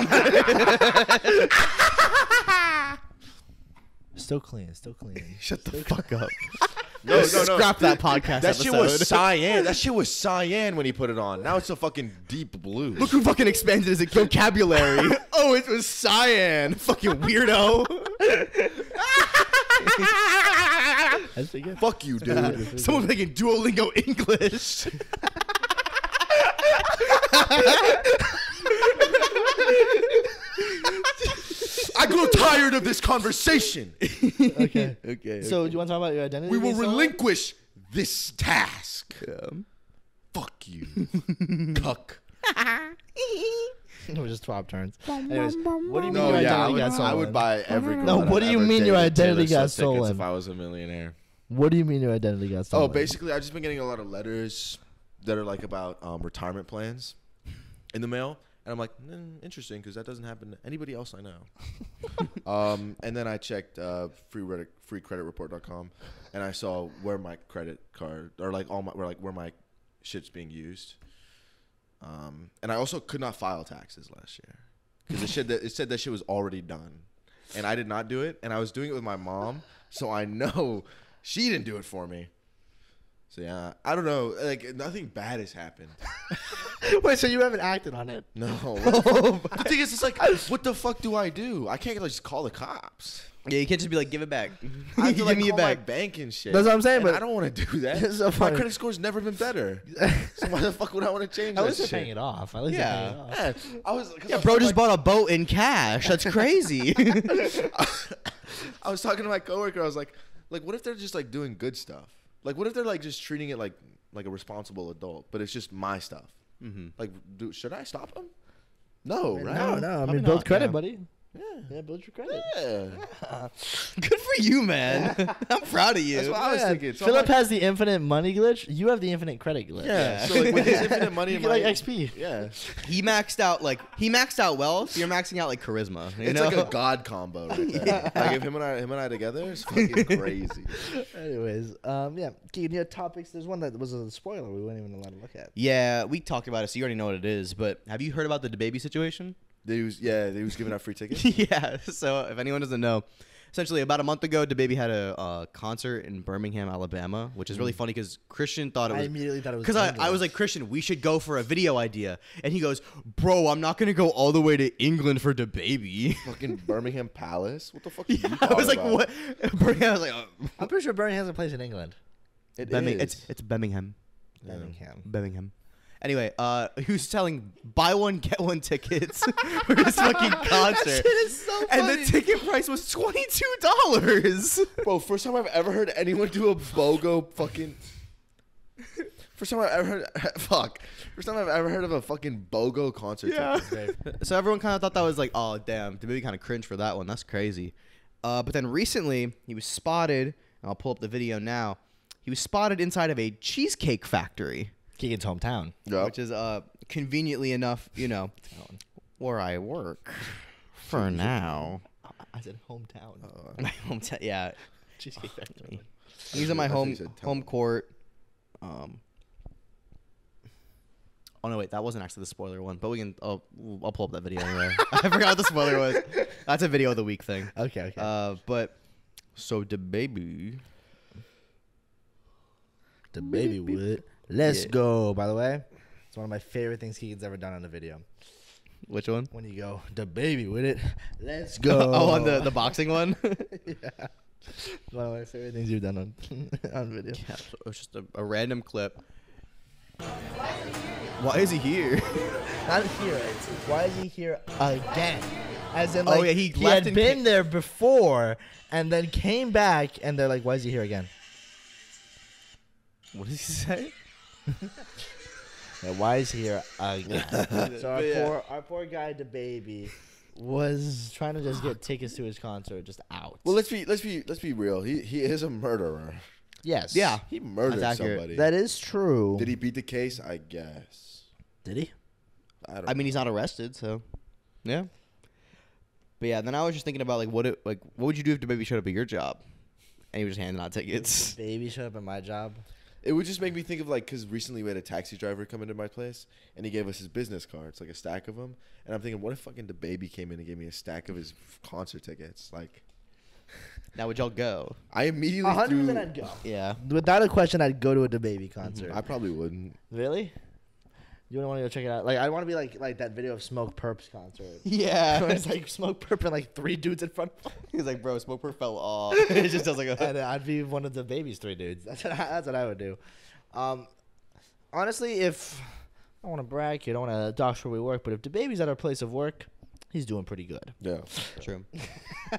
on Still clean, still clean. Shut the fuck up. No, no, no. Scrap that podcast That shit episode. was cyan. That shit was cyan when he put it on. Now it's a fucking deep blue. Look who fucking expanded his vocabulary. oh, it was cyan. Fucking weirdo. That's pretty good. Fuck you, dude. Someone making Duolingo English. I grow tired of this conversation. Okay. okay. So, do you want to talk about your identity? We will being stolen? relinquish this task. Fuck you, cuck. It was just twelve turns. Anyways, what do you mean No, your yeah, I identity would, got stolen? I would buy every. girl No, that what I've do you mean your identity got stolen? If I was a millionaire. What do you mean your identity got stolen? Oh, basically, I've just been getting a lot of letters that are like about um, retirement plans in the mail, and I'm like, mm, interesting, because that doesn't happen to anybody else I know. um, and then I checked uh, free credit, freecreditreport.com, and I saw where my credit card or like all my where like where my shit's being used. Um, and I also could not file taxes last year because it said that it said that shit was already done, and I did not do it, and I was doing it with my mom, so I know she didn't do it for me. So yeah, I don't know. Like nothing bad has happened. Wait, so you haven't acted on it? No. Oh the thing is, it's like, what the fuck do I do? I can't like, just call the cops. yeah, you can't just be like, give it back. I have to like give me call it my back. bank and shit. That's what I'm saying, And but- I don't want to do that. So my funny. credit score's never been better. so why the fuck would I want to change At that least you're shit? paying it off. At least Yeah. you're paying it off. Yeah, I was. 'cause I Yeah, was bro just my- bought a boat in cash. That's crazy. I was talking to my coworker. I was like, like, what if they're just like doing good stuff? Like, what if they're like just treating it like like a responsible adult, but it's just my stuff? Mm-hmm. Like, do, should I stop them? No, right? No, no. I Probably mean, build not, credit, yeah. buddy. Yeah, yeah, build your credit. Yeah. Good for you, man. I'm proud of you. That's what I was thinking. So Philip like- has the infinite money glitch. You have the infinite credit glitch. Yeah. So like with his infinite money You get like XP. Yeah. He maxed out like he maxed out wealth. You're maxing out like charisma. You It's know? like a god combo right there. Like if him and I him and I together, it's fucking crazy. Anyways, um, yeah. Keegan, you had topics. There's one that was a spoiler we weren't even allowed to look at. yeah, we talked about it, so you already know what it is. But have you heard about DaBaby situation? They was yeah, they was giving out free tickets. yeah. So if anyone doesn't know, essentially about a month ago, DaBaby had a uh, concert in Birmingham, Alabama, which is really funny because Christian thought it was. I was. immediately thought it was Because I, I was like, Christian, we should go for a video idea. And he goes, Bro, I'm not going to go all the way to England for DaBaby. fucking Birmingham Palace. What the fuck? Are you I was like, about? What? Birmingham, I was like, oh. I'm pretty sure Birmingham has a place in England. It Birmingham. is. It's, it's Birmingham. Birmingham. Birmingham. Anyway, uh, he was selling buy one get one tickets for his fucking concert, so and the ticket price was twenty two dollars. Bro, first time I've ever heard anyone do a BOGO fucking. First time I've ever heard. Fuck. First time I've ever heard of a fucking BOGO concert. Yeah. so everyone kind of thought that was like, oh damn, the movie kind of cringe for that one. That's crazy. Uh, but then recently he was spotted. And I'll pull up the video now. He was spotted inside of a cheesecake factory, Keegan's hometown. Yup. which is uh conveniently enough, you know, where I work for now. I said hometown. My hometown, yeah. Cheesecake Factory. He's in my I thought home you said town. home court. Um. Oh no, wait, that wasn't actually the spoiler one, but we can. Oh, I'll pull up that video anyway. I forgot what the spoiler was. That's a video of the week thing. Okay, okay. Uh, but so DaBaby. the baby would. Let's Yeah. go. By the way, it's one of my favorite things Keegan's ever done on a video. Which one? When you go, DaBaby with it. Let's go. oh, on the the boxing one. yeah. One of my favorite things you've done on on video. yeah, so it was just a, a random clip. Why is he here? Not here. Why is he here again? As in, Oh, like, yeah, he, he had been ca- there before and then came back, and they're like, "Why is he here again?" What did he say? Yeah, why is he here again? so our yeah. poor, our poor guy, DaBaby, was trying to just get tickets to his concert, just out. Well, let's be let's be let's be real. He he is a murderer. yes, Yeah. He murdered somebody. that is true. Did he beat the case? I guess. Did he? I don't. I mean, he's not arrested, so yeah. But yeah, then I was just thinking about like what it like what would you do if DaBaby showed up at your job, and he was just handing out tickets? Baby showed up at my job. It would just make me think of like because recently we had a taxi driver come into my place and he gave us his business cards, like a stack of them. And I'm thinking, what if fucking DaBaby came in and gave me a stack of his concert tickets? Like, Now would y'all go? I immediately A hundred threw. percent I'd go. Yeah. Without a question, I'd go to a baby mm-hmm. concert. I probably wouldn't. Really? You wouldn't want to go check it out? Like, I want to be like like that video of Smokepurpp's concert. Where Yeah. it's like Smokepurpp and like three dudes in front of him. He's like, bro, smokepurpp fell off. it just does like a. and I'd be one of DaBaby's three dudes. That's what I, that's what I would do. Um, honestly, if I don't want to brag, you don't want to dox where we work, but if DaBaby's at our place of work, he's doing pretty good. Yeah. True.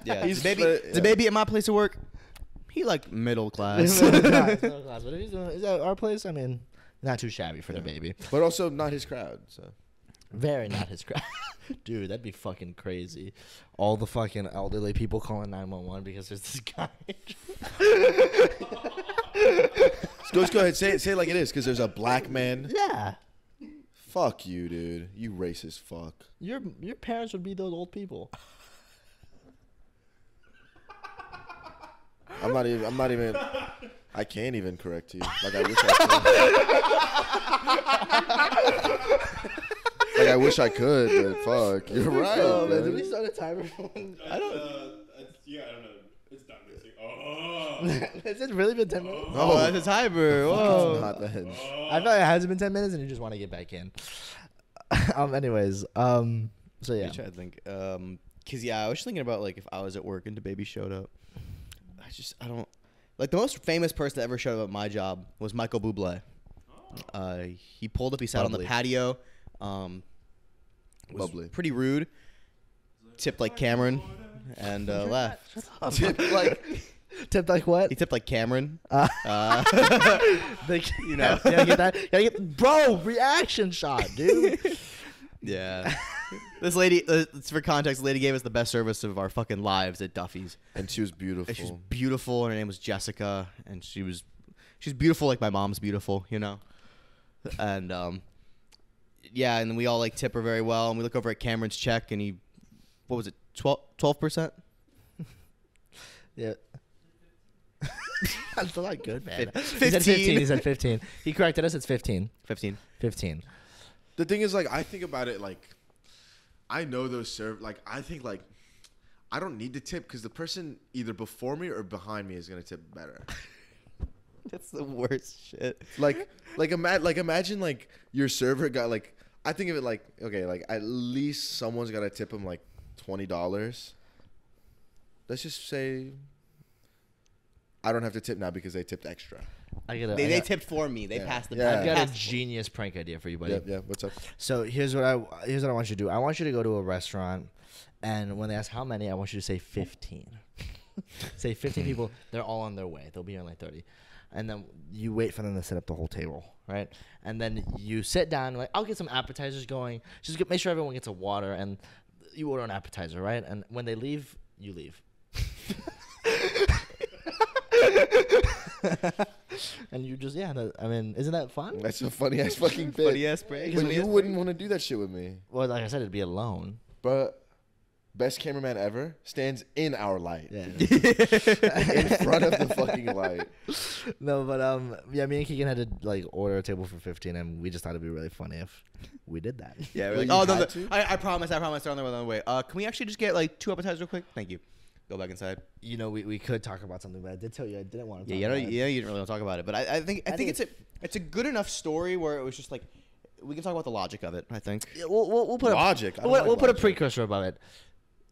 Yeah. He's DaBaby. The yeah. baby at my place of work. He like middle class. middle class, middle class. But if he's doing, is at our place, I mean, not too shabby for DaBaby. But also not his crowd. So Very not his crowd. Dude, that'd be fucking crazy. All the fucking elderly people calling 911 because there's this guy. let's go, ahead. Say it. Say it like it is. Because there's a black man. yeah. Fuck you, dude. You racist fuck. Your your parents would be those old people. I'm not even. I'm not even. I can't even correct you. Like I wish I could. like I wish I could, but fuck, you're right. Oh, man, man. did we start a timer? I don't. Uh, yeah, I don't know. It's done. It's like, oh. Has it really been 10 minutes? oh, that's a timer. Whoa. It's not then. I feel like it hasn't been 10 minutes and you just want to get back in. um, anyways, um, so yeah. I'm trying to think. Um, cause yeah, I was thinking about like if I was at work and DaBaby showed up. I just I don't like the most famous person that ever showed up at my job was Michael Bublé. Uh, he pulled up. He sat on the patio. Um, was Bubbly. pretty rude. Tipped like Cameron, and uh, left. Tip like Tipped like what? He tipped like Cameron. Uh, Uh, Like, you know, gotta get that. Gotta get, bro, reaction shot, dude. Yeah. this lady, uh, it's for context, the lady gave us the best service of our fucking lives at Duffy's. and she was beautiful. And she's beautiful. and Her name was Jessica, and she was she's beautiful like my mom's beautiful, you know. And um, yeah, and we all like tip her very well. And we look over at Cameron's check, and he, what was it, 12 percent? yeah. That's not good, man. Fif- He said 15. 15. He said 15. He corrected us. It's 15. Fifteen. 15. The thing is, like, I think about it, like, I know those serve. Like, I think like, I don't need to tip because the person either before me or behind me is gonna tip better. That's the worst shit. like like ima- like imagine like your server got like I think of it like okay like at least someone's got to tip him like twenty dollars. Let's just say I don't have to tip now because they tipped extra. I get a, They, I they got, tipped for me. They Yeah. passed the. Yeah. I've got a genius prank idea for you, buddy. Yeah, yeah. What's up? So here's what I here's what I want you to do. I want you to go to a restaurant, and when they ask how many, I want you to say fifteen. say fifteen people. They're all on their way. They'll be here in like thirty, and then you wait for them to set up the whole table, right? And then you sit down. Like I'll get some appetizers going. Just get, make sure everyone gets a water, and you order an appetizer, right? And when they leave, you leave. and you just yeah. that- I mean, isn't that fun? That's a funny ass fucking bit. Funny ass prank. But you wouldn't want to do that shit with me. Well, like I said, it'd be alone. But best cameraman ever stands in our light. Yeah. in front of the fucking light. no, but um, yeah, me and Keegan had to like order a table for fifteen, and we just thought it'd be really funny if we did that. Yeah, we're like, oh no, had the, to? I, I promise, I promise, they're on their way. On their way. Uh, can we actually just get like two appetizers real quick? Thank you. Go back inside. You know, we, we could talk about something, but I did tell you I didn't want to. Yeah, talk you know, about yeah, you didn't really want to talk about it, but I, I think I, I think, think it's a it's a good enough story where it was just like we can talk about the logic of it. I think. Yeah, we'll, we'll, we'll put Logic. A, we'll, like we'll put a precursor above it.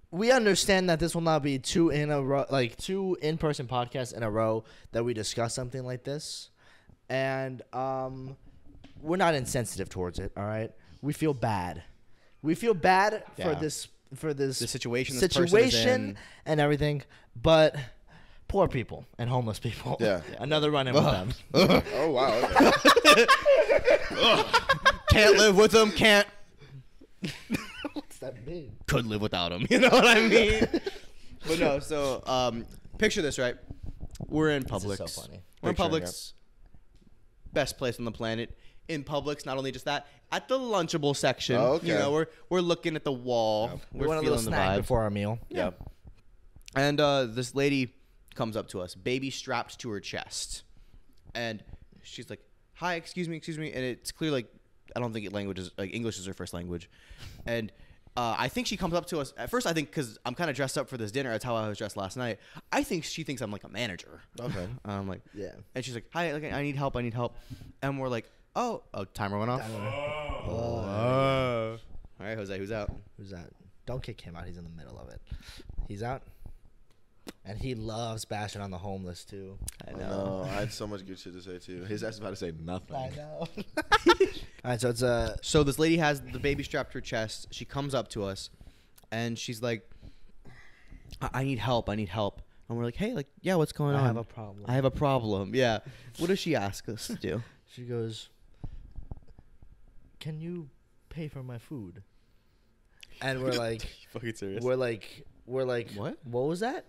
We understand that this will not be two in a row, like two in-person podcasts in a row that we discuss something like this, and um, we're not insensitive towards it. All right, we feel bad. We feel bad for this for this The situation this person is situation in. and everything, but poor people and homeless people. Yeah. another run in with them. Oh wow. okay. Can't live with them. Can't. What's that mean? Could live without them. You know what I mean? but no. So um, picture this, right? We're in Publix. This is so funny. We're in Picturing Publix. Best place on the planet. In Publix, not only just that, at the Lunchable section. Oh, okay. You know, we're we're looking at the wall. We We're want a little feeling the snack vibe. before our meal. Yeah. And uh, this lady comes up to us, baby strapped to her chest, and she's like, "Hi, excuse me, excuse me," and it's clear like I don't think it language is like English is her first language, and uh, I think she comes up to us at first. I think because I'm kind of dressed up for this dinner. That's how I was dressed last night. I think she thinks I'm like a manager. Okay. I'm like, Yeah. And she's like, "Hi, like, I need help. I need help." And we're like, "Oh, oh, timer went off." Oh. All right, Jose, who's out? Who's that? Don't kick him out. He's in the middle of it. He's out. And he loves bashing on the homeless too. I I know. I had so much good shit to say too. His ass is about to say nothing. I know. All right, so it's uh So this lady has the baby strapped to her chest. She comes up to us, and she's like, I, I need help. I need help." And we're like, "Hey, like, yeah, what's going on? I on?" have a problem. I have a problem. Yeah. What does she ask us to do? She goes, "Can you pay for my food?" And we're like, fucking serious? we're like, we're like, What? What was that?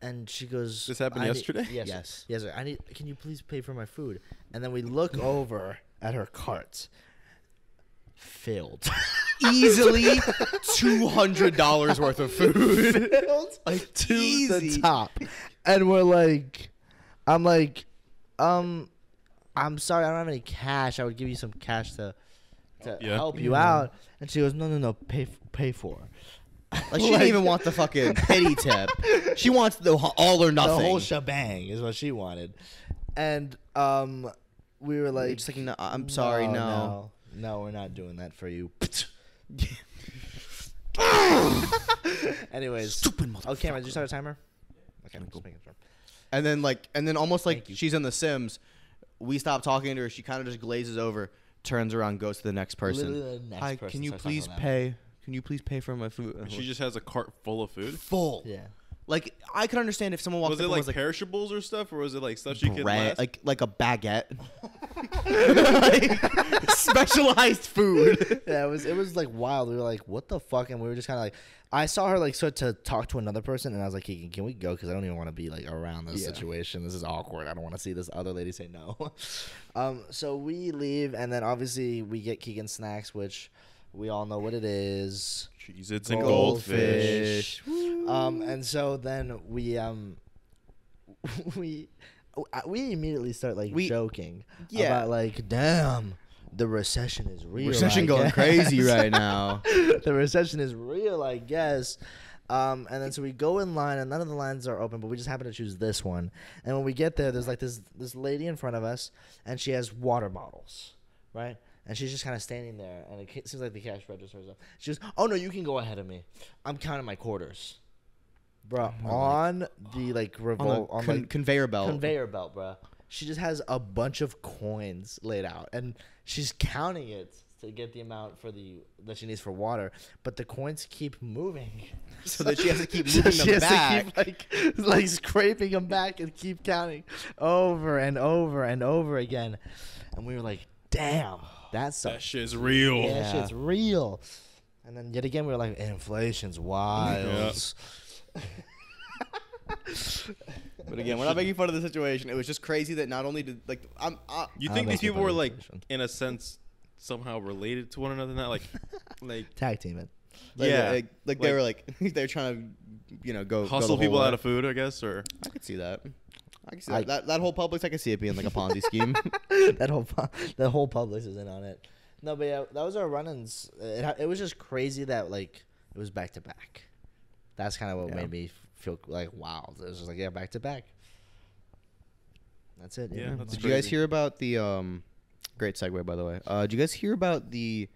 And she goes, This happened "I need- yesterday? yes, Yes. yes. sir. I need. Can you please pay for my food? And then we look over at her cart, filled, Easily two hundred dollars worth of food. filled like to easy. the top. And we're like, I'm like, um, I'm sorry, I don't have any cash. I would give you some cash to to Yeah. help you out. And she goes, no, no, no, pay f- pay for. Like she didn't even want the fucking pity tip. She wants the all or nothing. The whole shebang is what she wanted. And um, we were like, just like, no, I'm sorry, no. no, no, we're not doing that for you. Anyways, Stupid Oh, Cameron, did you start a timer? Okay, just making sure. And then like, and then almost like she's in The Sims. We stop talking to her. She kind of just glazes over, turns around, goes to the next person. Literally the next Hi, person can you starts talking please about that. pay? Can you please pay for my food? And she just has a cart full of food. full. Yeah. Like I could understand if someone walked Was up it and like, was like perishables or stuff, or was it like stuff she could bread, last? like like a baguette, Like, specialized food. yeah, it was it was like wild. We were like, "What the fuck?" And we were just kind of like, I saw her like start to talk to another person, and I was like, "Can, can we go?" Because I don't even want to be like around this Yeah. situation. This is awkward. I don't want to see this other lady say no. um, so we leave, and then obviously we get Keegan snacks, which we all know what it is. Cheez-Its and goldfish. Um, and so then we um we we immediately start like We- joking Yeah. about like, damn. The recession is real. Recession I going guess." crazy right now. the recession is real, I guess. Um, and then so we go in line, and none of the lines are open, but we just happen to choose this one. And when we get there, there's like this this lady in front of us, and she has water bottles, right? And she's just kind of standing there, and it seems like the cash register is up. She goes, "Oh no, you can go ahead of me. I'm counting my quarters, bro." Oh on the like on the on, con- like conveyor belt. conveyor belt, bro. She just has a bunch of coins laid out, and she's counting it to get the amount for the that she needs for water. But the coins keep moving, So that she has to keep So moving she them has back. to keep like like scraping them back and keep counting over and over and over again. And we were like, "Damn, that's That shit's real. yeah, Yeah. shit's real." And then yet again, we were like, "Inflation's wild." But again, we're not making fun of the situation. It was just crazy that not only did like I'm. I, You think these people were like, inflation. in a sense, somehow related to one another? Not like, like Tag team it. like, Yeah, like, like they were like they're trying to, you know, go go hustle whole people way. out of food, I guess, or I could see that. I could see I- that. that. That whole Publix, I could see it being like a Ponzi scheme. that whole pu- the whole Publix is in on it. No, but yeah, that was our run-ins. It, it was just crazy that like it was back to back. That's kind of what Yeah. made me feel like wow. It was just like yeah, back to back. That's it. Yeah, that's Did you guys hear about the um? Great segue, by the way. Uh, did you guys hear about the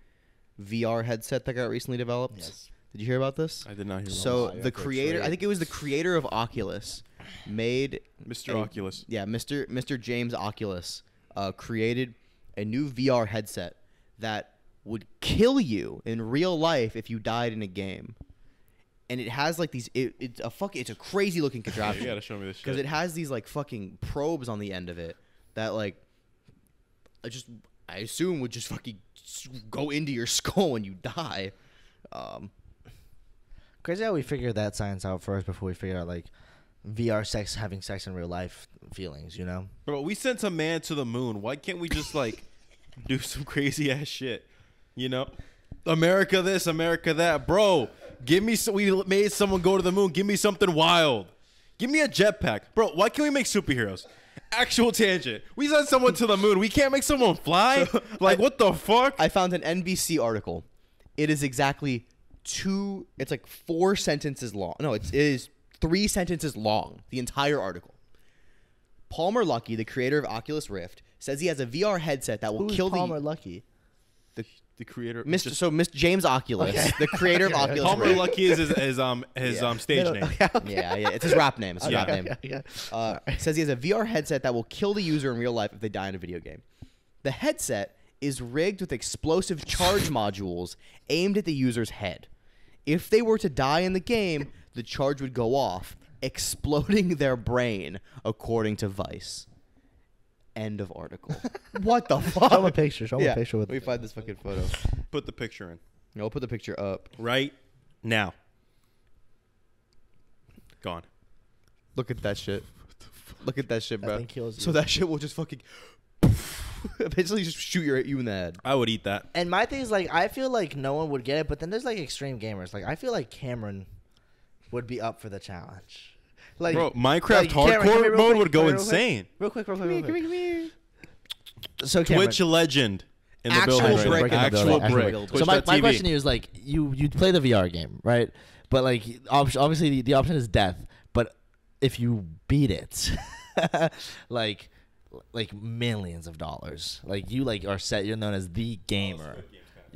VR headset that got recently developed? Yes. Did you hear about this? I did not hear. About this. So the creator, I think it was the creator of Oculus, made. Mr. a- Oculus. Yeah, Mr. Mr. James Oculus uh, created a new VR headset that would kill you in real life if you died in a game. And it has like these. It, it's a fucking. It's a crazy looking contraption you gotta show me this because it has these like fucking probes on the end of it that like I just I assume would just fucking go into your skull when you die. Um, Crazy how we figured that science out first before we figured out like VR sex having sex in real life feelings. You know. Bro, we sent a man to the moon. Why can't we just like do some crazy ass shit? You know, America this, America that, bro. Give me some. We made someone go to the moon. Give me something wild. Give me a jetpack, bro. Why can't we make superheroes? Actual tangent. We sent someone to the moon. We can't make someone fly. like what the fuck? I found an NBC article. It is exactly two. It's like four sentences long. No, it's, it is three sentences long. The entire article. Palmer Luckey, the creator of Oculus Rift, says he has a VR headset that will Who's kill Palmer the Lucky? The creator, Mr. just- so Mr. James Oculus, the creator of Oculus Palmer Rift. Lucky is his, his um his um stage name. Yeah, yeah, it's his rap name. It's his rap Okay, name. okay, Uh, says he has a VR headset that will kill the user in real life if they die in a video game. The headset is rigged with explosive charge modules aimed at the user's head. If they were to die in the game, the charge would go off, exploding their brain, according to Vice. End of article. what the fuck? Show him a picture. Show him yeah, a picture with. let me find this fucking photo. Put the picture in No, I'll put the picture up. right now. Gone. Look at that shit. Look at that shit, bro. thing kills So that shit will just fucking basically just shoot your you in the head. I would eat that. And my thing is like, I feel like no one would get it, but then there's like extreme gamers. Like I feel like Cameron would be up for the challenge. Like, Bro, Minecraft like, hardcore here real mode quick, would go come here real quick. insane. Real quick, real quick, real quick. So Cameron, Twitch legend in the Actual building. brick right in now. Actual building. brick. Actual brick. So my, my question to you is like you you play the VR game, right? But like ob- obviously the, the option is death. But if you beat it, like like millions of dollars, like you like are set. You're known as the gamer.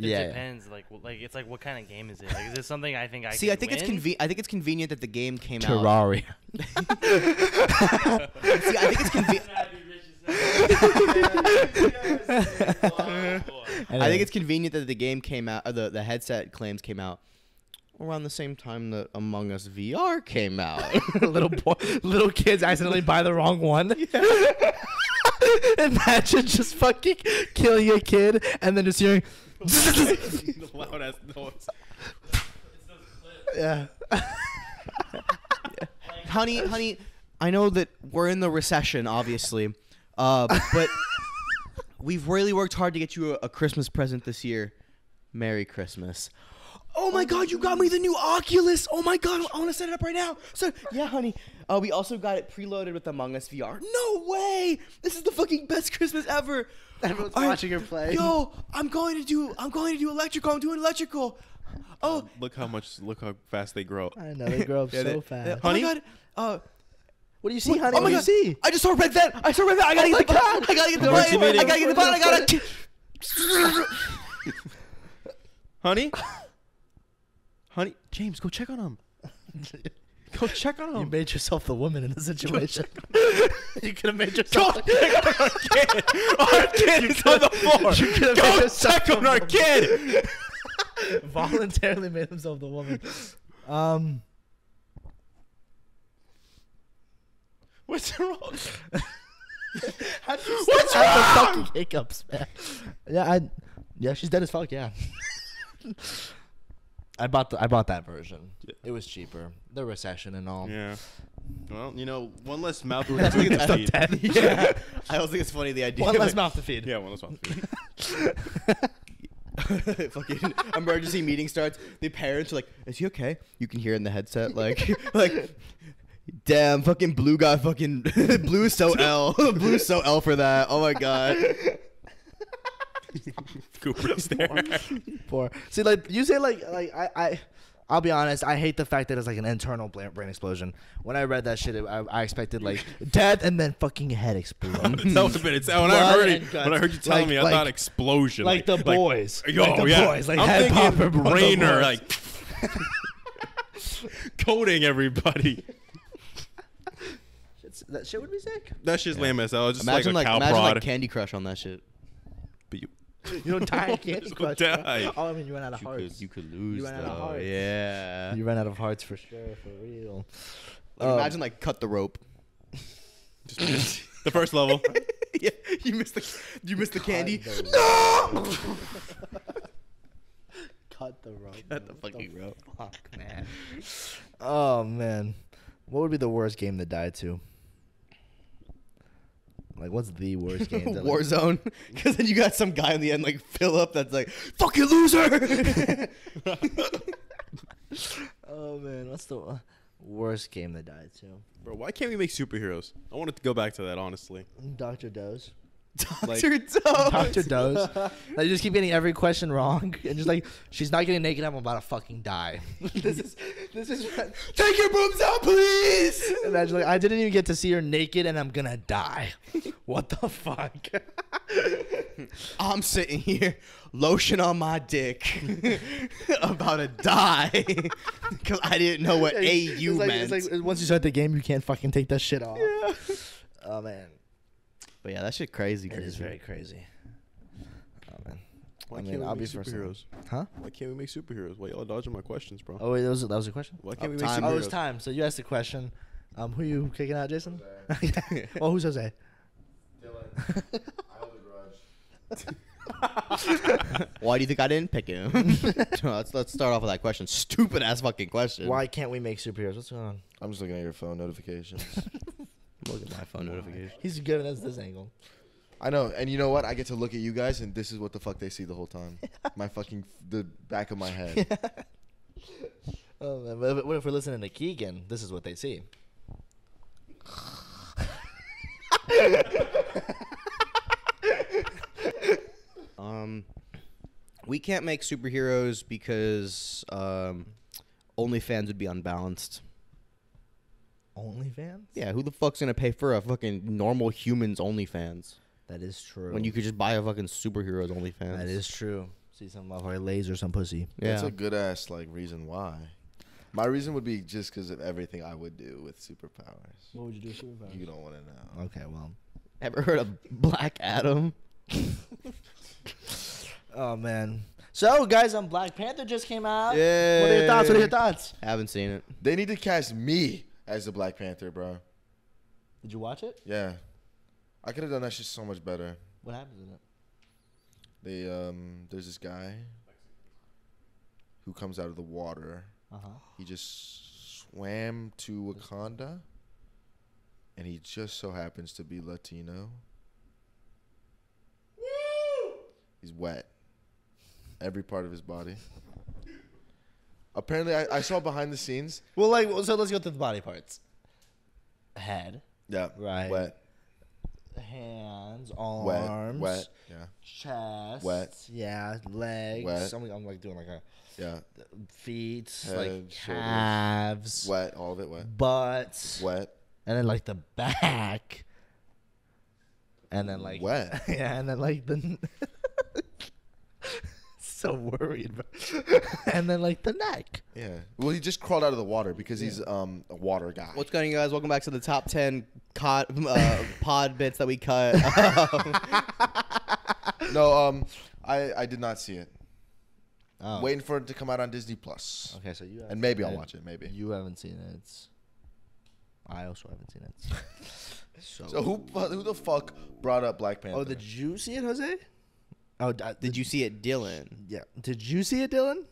It Yeah. depends. Like, like it's like what kind of game is it? Like, is it something I think I See, I could think it's win? conve- I think it's convenient that the game came out. Terraria. See, I think it's convenient. I think it's convenient that the game came out, or the the headset claims came out around the same time that Among Us VR came out. little boy, little kids accidentally buy the wrong one. Imagine just fucking killing a kid and then just hearing. Loud ass noise. yeah. honey, honey, I know that we're in the recession, obviously, uh, but we've really worked hard to get you a, a Christmas present this year. Merry Christmas. Oh my God! You got me the new Oculus. Oh my God! I want to set it up right now. So yeah, honey. Uh, we also got it preloaded with Among Us VR. No way! This is the fucking best Christmas ever. Everyone's All right, watching her play. Yo, I'm going to do. I'm going to do electrical. I'm doing electrical. Oh, Look how much. Look how fast they grow. I know they grow up yeah, so they- fast. Oh Honey? my God. Uh, What do you see, What- honey? Oh my what do you God. see? I just saw Red Vent. I saw Red Vent. I gotta Oh get the my button. God. I gotta get the Emergency button. I meeting. gotta get the button. I gotta. Honey? Honey? James, go check on him. Go check on him. You made yourself the woman in the situation. you could have made yourself. Go check on Our kid Our kid is on the floor. You could've Go made yourself check on the our kid. voluntarily made himself the woman. Um, What's wrong? What's What's the wrong? fucking hiccups, man? Yeah, I. Yeah, she's dead as fuck. Yeah. I bought the I bought that version. It was cheaper. The recession and all. Yeah. Well, you know, one less mouth to feed. yeah. I also think it's funny the idea. One less mouth to feed. Yeah, one less mouth to feed. fucking emergency meeting starts. The parents are like, "Is he okay?" You can hear in the headset, like, like, damn, fucking blue guy, fucking blue is so L, blue is so L for that. Oh my god. Cooper's there. Poor. See, like you say, like like I I. I'll be honest. I hate the fact that it's like an internal brain explosion. When I read that shit, it, I, I expected like death and then fucking head explode. that was a bit. It's, when I heard it, when I heard you telling Like- me, I like- thought explosion, like the boys. Yo, Like the yeah. boys, like I'm head thinking popper, but the brainer, like coding everybody. That shit would be sick. That's just lame as hell. Just Imagine like like, a cow imagine prod. like Candy Crush on that shit. but you, You don't die in Candy Just Crush. die. Oh, I mean, you ran out of You hearts. could, you could lose You ran out of hearts. Yeah. You ran out of hearts for sure, for real. Like, Um, imagine like cut the rope. just the first level. yeah, you missed the you missed the candy. the no. Cut the rope. Cut the fucking rope. Fuck, man. Oh man, what would be the worst game to die to? Like, what's the worst game? To, like, Warzone, because then you got some guy in the end like Philip that's like fucking loser. oh man, what's the worst game to die to? Bro, why can't we make superheroes? I wanted to go back to that, honestly. Doctor Doze. Like- Doctor Doe. Doctor Doze. Like, you just keep getting every question wrong, and just like she's not getting naked. I'm about to fucking die. this is this is. Take your boobs out, please. Imagine like I didn't even get to see her naked, and I'm gonna die. what the fuck? I'm sitting here, lotion on my dick, about to die because I didn't know what AU like, meant. Like once you start the game, you can't fucking take that shit off. Oh man, but yeah, that shit crazy. it crazy. is very crazy. Oh man. Why I can't we I'll make be superheroes? Huh? Why can't we make superheroes? Why y'all dodging my questions, bro? Oh wait, that was that was a question. Why can't we Up make time. Oh, it's time. So you asked the question. Um, who you kicking out, Jason? well, who's Jose? Why do you think I didn't pick him? let's let's start off with that question. Stupid ass fucking question. Why can't we make superheroes? What's going on? I'm just looking at your phone notifications. Look at my phone notification. He's giving us this angle. I know, and you know what? I get to look at you guys, and this is what the fuck they see the whole time. my fucking the back of my head. Oh, man, but what if we're listening to Keegan? This is what they see. Um, we can't make superheroes because um, OnlyFans would be unbalanced. OnlyFans? Yeah, who the fuck's gonna pay for a fucking normal human's OnlyFans That is true. when you could just buy a fucking superhero's OnlyFans? That is true. See some motherfucker laser some pussy. Yeah. That's a good ass like reason why. My reason would be just because of everything I would do with superpowers. What would you do superpowers? You don't want to know. Okay, well. Ever heard of Black Adam? Oh man. So guys, um, Black Panther just came out. Yeah. What are your thoughts? What are your thoughts? Haven't seen it. They need to cast me as the Black Panther, bro. Did you watch it? Yeah, I could have done that shit so much better. What happens in it? They um, there's this guy who comes out of the water. Uh huh. He just swam to Wakanda, and he just so happens to be Latino. Woo! He's wet. Every part of his body. Apparently, I, I saw behind the scenes. Well, like, so let's go through the body parts. Head, Yeah, Right. Wet, hands, wet, arms, wet. Yeah, chest, Wet. yeah, legs. Wet. I'm, I'm like doing like a yeah. feet, Head, like shoulders. calves, Wet, all of it wet. butt, Wet, and then like the back, and then like Wet. yeah, and then like the. so worried, bro. and then like the neck. yeah. Well, he just crawled out of the water because he's um a water guy. What's going on, guys? Welcome back to the top ten cod, uh, pod bits that we cut. No, um, I I did not see it. Oh. Waiting for it to come out on Disney Plus. Okay, so you And maybe I'll and watch it. Maybe. You haven't seen it. It's, I also haven't seen it. so, So who who the fuck brought up Black Panther? Oh, did you see it, Jose? Oh, d- uh, Did you see it, Dylan? Yeah. Did you see it, Dylan?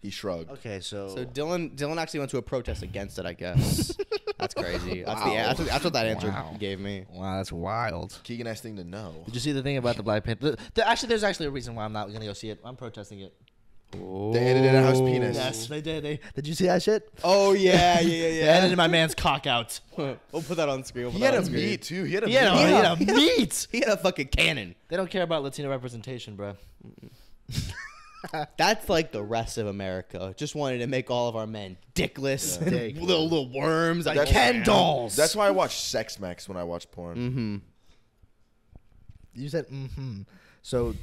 he shrugged. Okay, so, So Dylan, Dylan actually went to a protest against it. I guess that's crazy. That's, the, that's, what, that's what that answer Wow. gave me. wow, that's wild. Keegan has thing to know. Did you see the thing about the Black Panther? The, actually, there's actually a reason why I'm not gonna go see it. I'm protesting it. They edited out his penis. Yes, they did. They, did you see that shit? Oh yeah, yeah, yeah. They edited my man's cock out. we'll put that on screen. We'll He had a screen. meat too. He had a He had a, meat. he had a Yeah. meat. He had a fucking cannon. They don't care about Latino representation, bro. That's like the rest of America. Just wanted to make all of our men dickless, and Dick. little little worms, like Ken dolls. That's why I watch Sex Max when I watch porn. mm-hmm. You said mm-hmm. So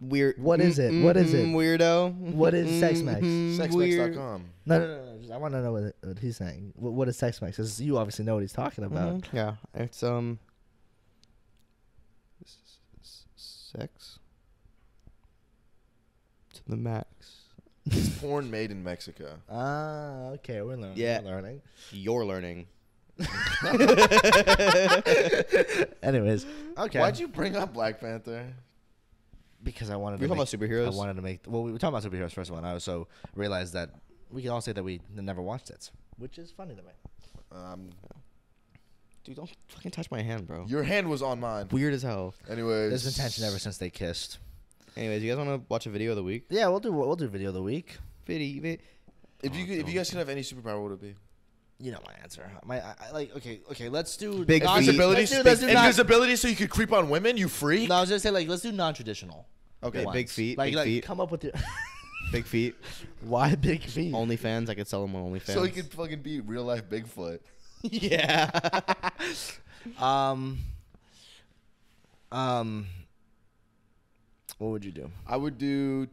weird. What is it? What is it? Mhm, Weirdo. What is Sex Max? Mhm, weird. Sexmax.com. no, no, no. no just- I want to know what, what he's saying. What, what is Sex Max? 'Cause you obviously know what he's talking about. Mhm, Yeah, it's um. s- s- Sex. To the max. It's porn made in Mexico. Ah, okay, we're learning. Yeah. we're learning. You're learning. Anyways, okay. Why'd you bring up Black Panther? Because I wanted. We're to talking make, about superheroes? I wanted to make. Well, we were talking about superheroes first of all. And I also realized that we can all say that we never watched it, which is funny to me. Um, Dude, don't fucking touch my hand, bro. your hand was on mine. Weird as hell. Anyways, There's been tension ever since they kissed. Anyways, you guys want to watch a video of the week? Yeah, we'll do. We'll do video of the week. Video. If you could, if you guys could have any superpower, what would it be? You know my answer. My I, I- like okay okay. Let's do Big non- feet. Invisibility. Let's do, let's do non- Invisibility, so you could creep on women. You freak. No, I was gonna say like let's do non-traditional. Okay, ones. big feet, Like big like feet. come up with your Big feet. why big feet? OnlyFans. I could sell them on OnlyFans. So he could fucking be real life Bigfoot. yeah. Um. Um. What would you do? I would do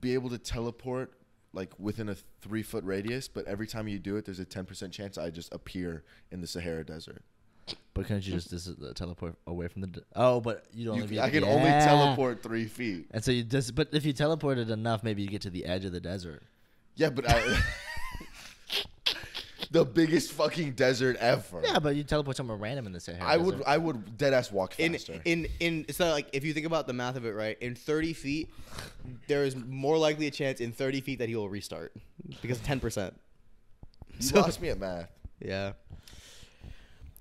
be able to teleport like within a three foot radius, but every time you do it, there's a ten percent chance I just appear in the Sahara Desert. But can't you just, just uh, teleport away from the? D- oh, but you don't. You, be. I can the- only teleport three feet. And so you just, but if you teleported enough, maybe you get to the edge of the desert. Yeah, but I. the biggest fucking desert ever. Yeah, but you teleport somewhere random in the Sahara. I would. Desert. I would dead ass walk in faster. in in so like if you think about the math of it right in 30 feet there is more likely a chance in 30 feet that he will restart because 10% you lost me at math. yeah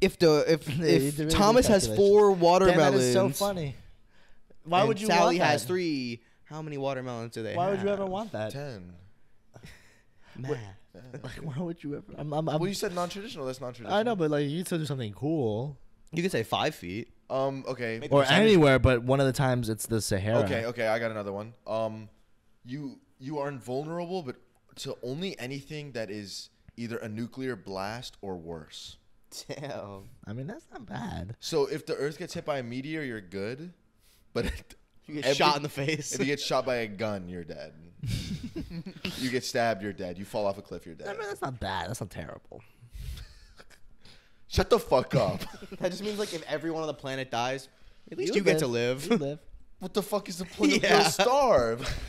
if the if if really thomas has calculation. four Damn, watermelons that is so funny. Why would you? sally want has three how many watermelons do they Why have would you ever want that? Ten. Math. Like, why would you ever? I'm, I'm, I'm, Well, you said non-traditional. That's non-traditional. I know, but like you still do something cool. you could say five feet Um. Okay. Or anywhere, but one of the times it's the Sahara. Okay. Okay. I got another one. Um, you you are invulnerable, but to only anything that is either a nuclear blast or worse. damn I mean, that's not bad. So if the Earth gets hit by a meteor, you're good. But if you get Every- shot in the face if you get shot by a gun, you're dead. you get stabbed, you're dead. You fall off a cliff, you're I dead. mean, that's not bad. That's not terrible. Shut the fuck up. that just means like if everyone on the planet dies at least You you, get to live. live You live. what the fuck is the point? of Yeah. You'll starve.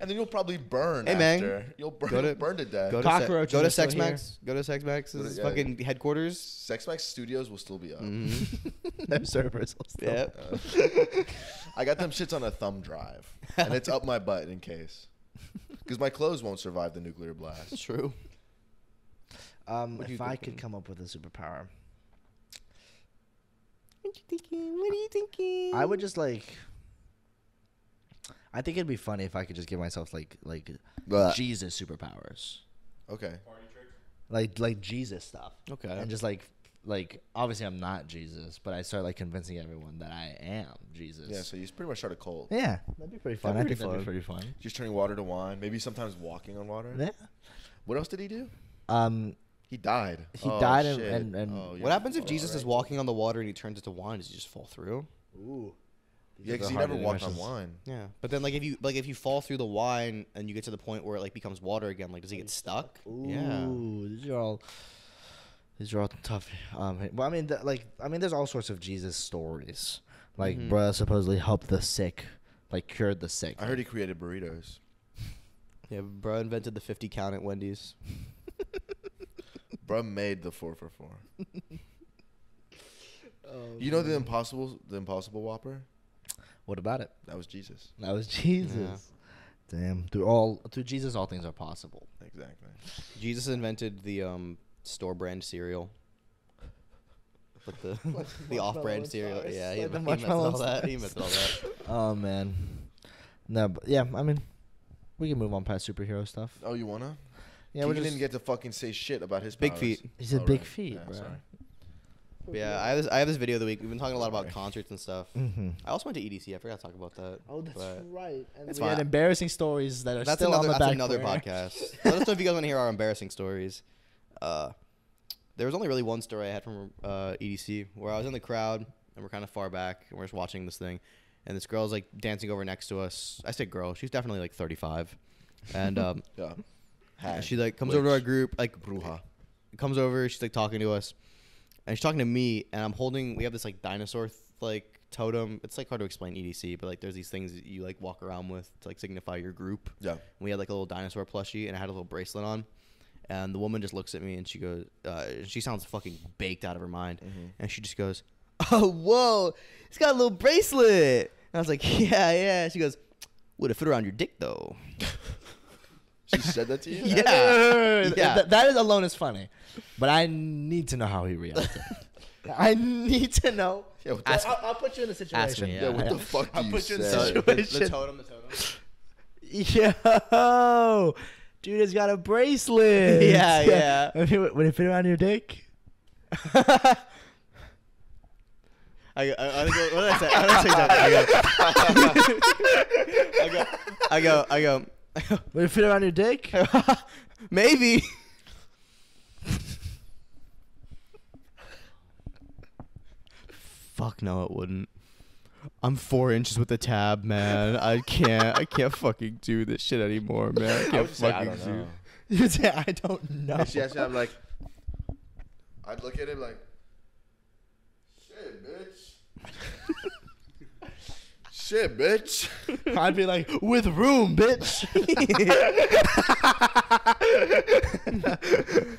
And then you'll probably burn Hey, man. after. You'll burn, Go to- burn to death. Go to, Se- go to still Sex here. Max. Go to Sex Max's yeah. fucking headquarters. Sex Max Studios will still be up. Mm-hmm. Their servers. will still- Yeah. I got them shits on a thumb drive, and it's up my butt in case. Because my clothes won't survive the nuclear blast. True. Um, What are you if I could come up with a superpower, What you thinking? What are you thinking? I would just like. I think it'd be funny if I could just give myself like like Blah. Jesus superpowers, Okay. like like Jesus stuff. Okay. and just like like obviously I'm not Jesus, but I start like convincing everyone that I am Jesus. Yeah, so you pretty much start a cult. yeah, that'd be pretty fun. That'd I be think that'd be fun. pretty fun. Just turning water to wine. Maybe sometimes walking on water. Yeah. What else did he do? Um, He died. He Oh, died and- shit. and- and- Oh, What happens if oh, Jesus is walking on the water and he turns it to wine? Does he just fall through? ooh. Yeah, because he never walked on interventions. wine. Yeah, but then like if you like if you fall through the wine and you get to the point where it like becomes water again, like does he get stuck? Yeah. Ooh, these are all. These are all tough. Um, well, I mean, th- like, I mean, there's all sorts of Jesus stories. Like, Mhm. bruh supposedly helped the sick, like cured the sick. I heard he created burritos. Yeah, bro invented the 50 count at Wendy's. Bruh made the four for four. Oh, You know the impossible, the Impossible Whopper? What about it? That was Jesus. That was Jesus. Damn. Through all, through Jesus, all things are possible. Exactly. Jesus invented the um store brand cereal. Like the the off brand cereal. stars, Yeah, he, like the invented- he invented marshmallow all that. He stars. invented all that. Oh man. No, but yeah, I mean, we can move on past superhero stuff. Oh, you wanna? Yeah, Yeah, we we didn't get to fucking say shit about his Big powers. feet. He said Oh, big right. feet, Yeah, bro. sorry. But yeah, I have this I have this video of the week. We've been talking a lot about concerts and stuff. Mm-hmm. I also went to EDC. I forgot to talk about that. Oh, that's right. And It's we had fine. embarrassing stories that are That's still another on the that's back another burner. podcast. Let us know if you guys want to hear our embarrassing stories. Uh, there was only really one story I had from uh, EDC where I was in the crowd and we're kind of far back and we're just watching this thing, and this girl's like dancing over next to us. I say girl, she's definitely like 35, and um, Yeah. and Hag. she like comes over to our group like Bruja. comes over. She's like talking to us, and she's talking to me, and I'm holding. We have this like dinosaur th- like totem. It's like hard to explain EDC, but like there's these things that you like walk around with to like signify your group. Yeah. We had like a little dinosaur plushie, and I had a little bracelet on. And the woman just looks at me, and she goes, uh, she sounds fucking baked out of her mind, and she just goes, "Oh, whoa, it's got a little bracelet." And I was like, "Yeah, yeah." She goes, "Would it fit around your dick though?" She said that to you? Yeah. Yeah. Th- that is alone is funny, but I need to know how he reacted. I need to know. Yeah, the, Ask- I'll, I'll put you in a situation. Ask me, yeah, what the fuck I'll you put you in say? such a- the, the Situation. totem, the totem. Yo, Dude has got a bracelet. Yeah, yeah. Would it would it fit around your dick? I, I, I think, what did I say? What did I say? I go, I go, I go, I go, Would it fit around your dick? maybe. Fuck no, it wouldn't. I'm four inches with the tab, man. I can't. I can't fucking do this shit anymore, man. I I can't would just say, I fucking don't do. You say I don't know. And she asked me, I'm like, I'd look at him like, shit, bitch. Shit, bitch. I'd be like, with room, bitch.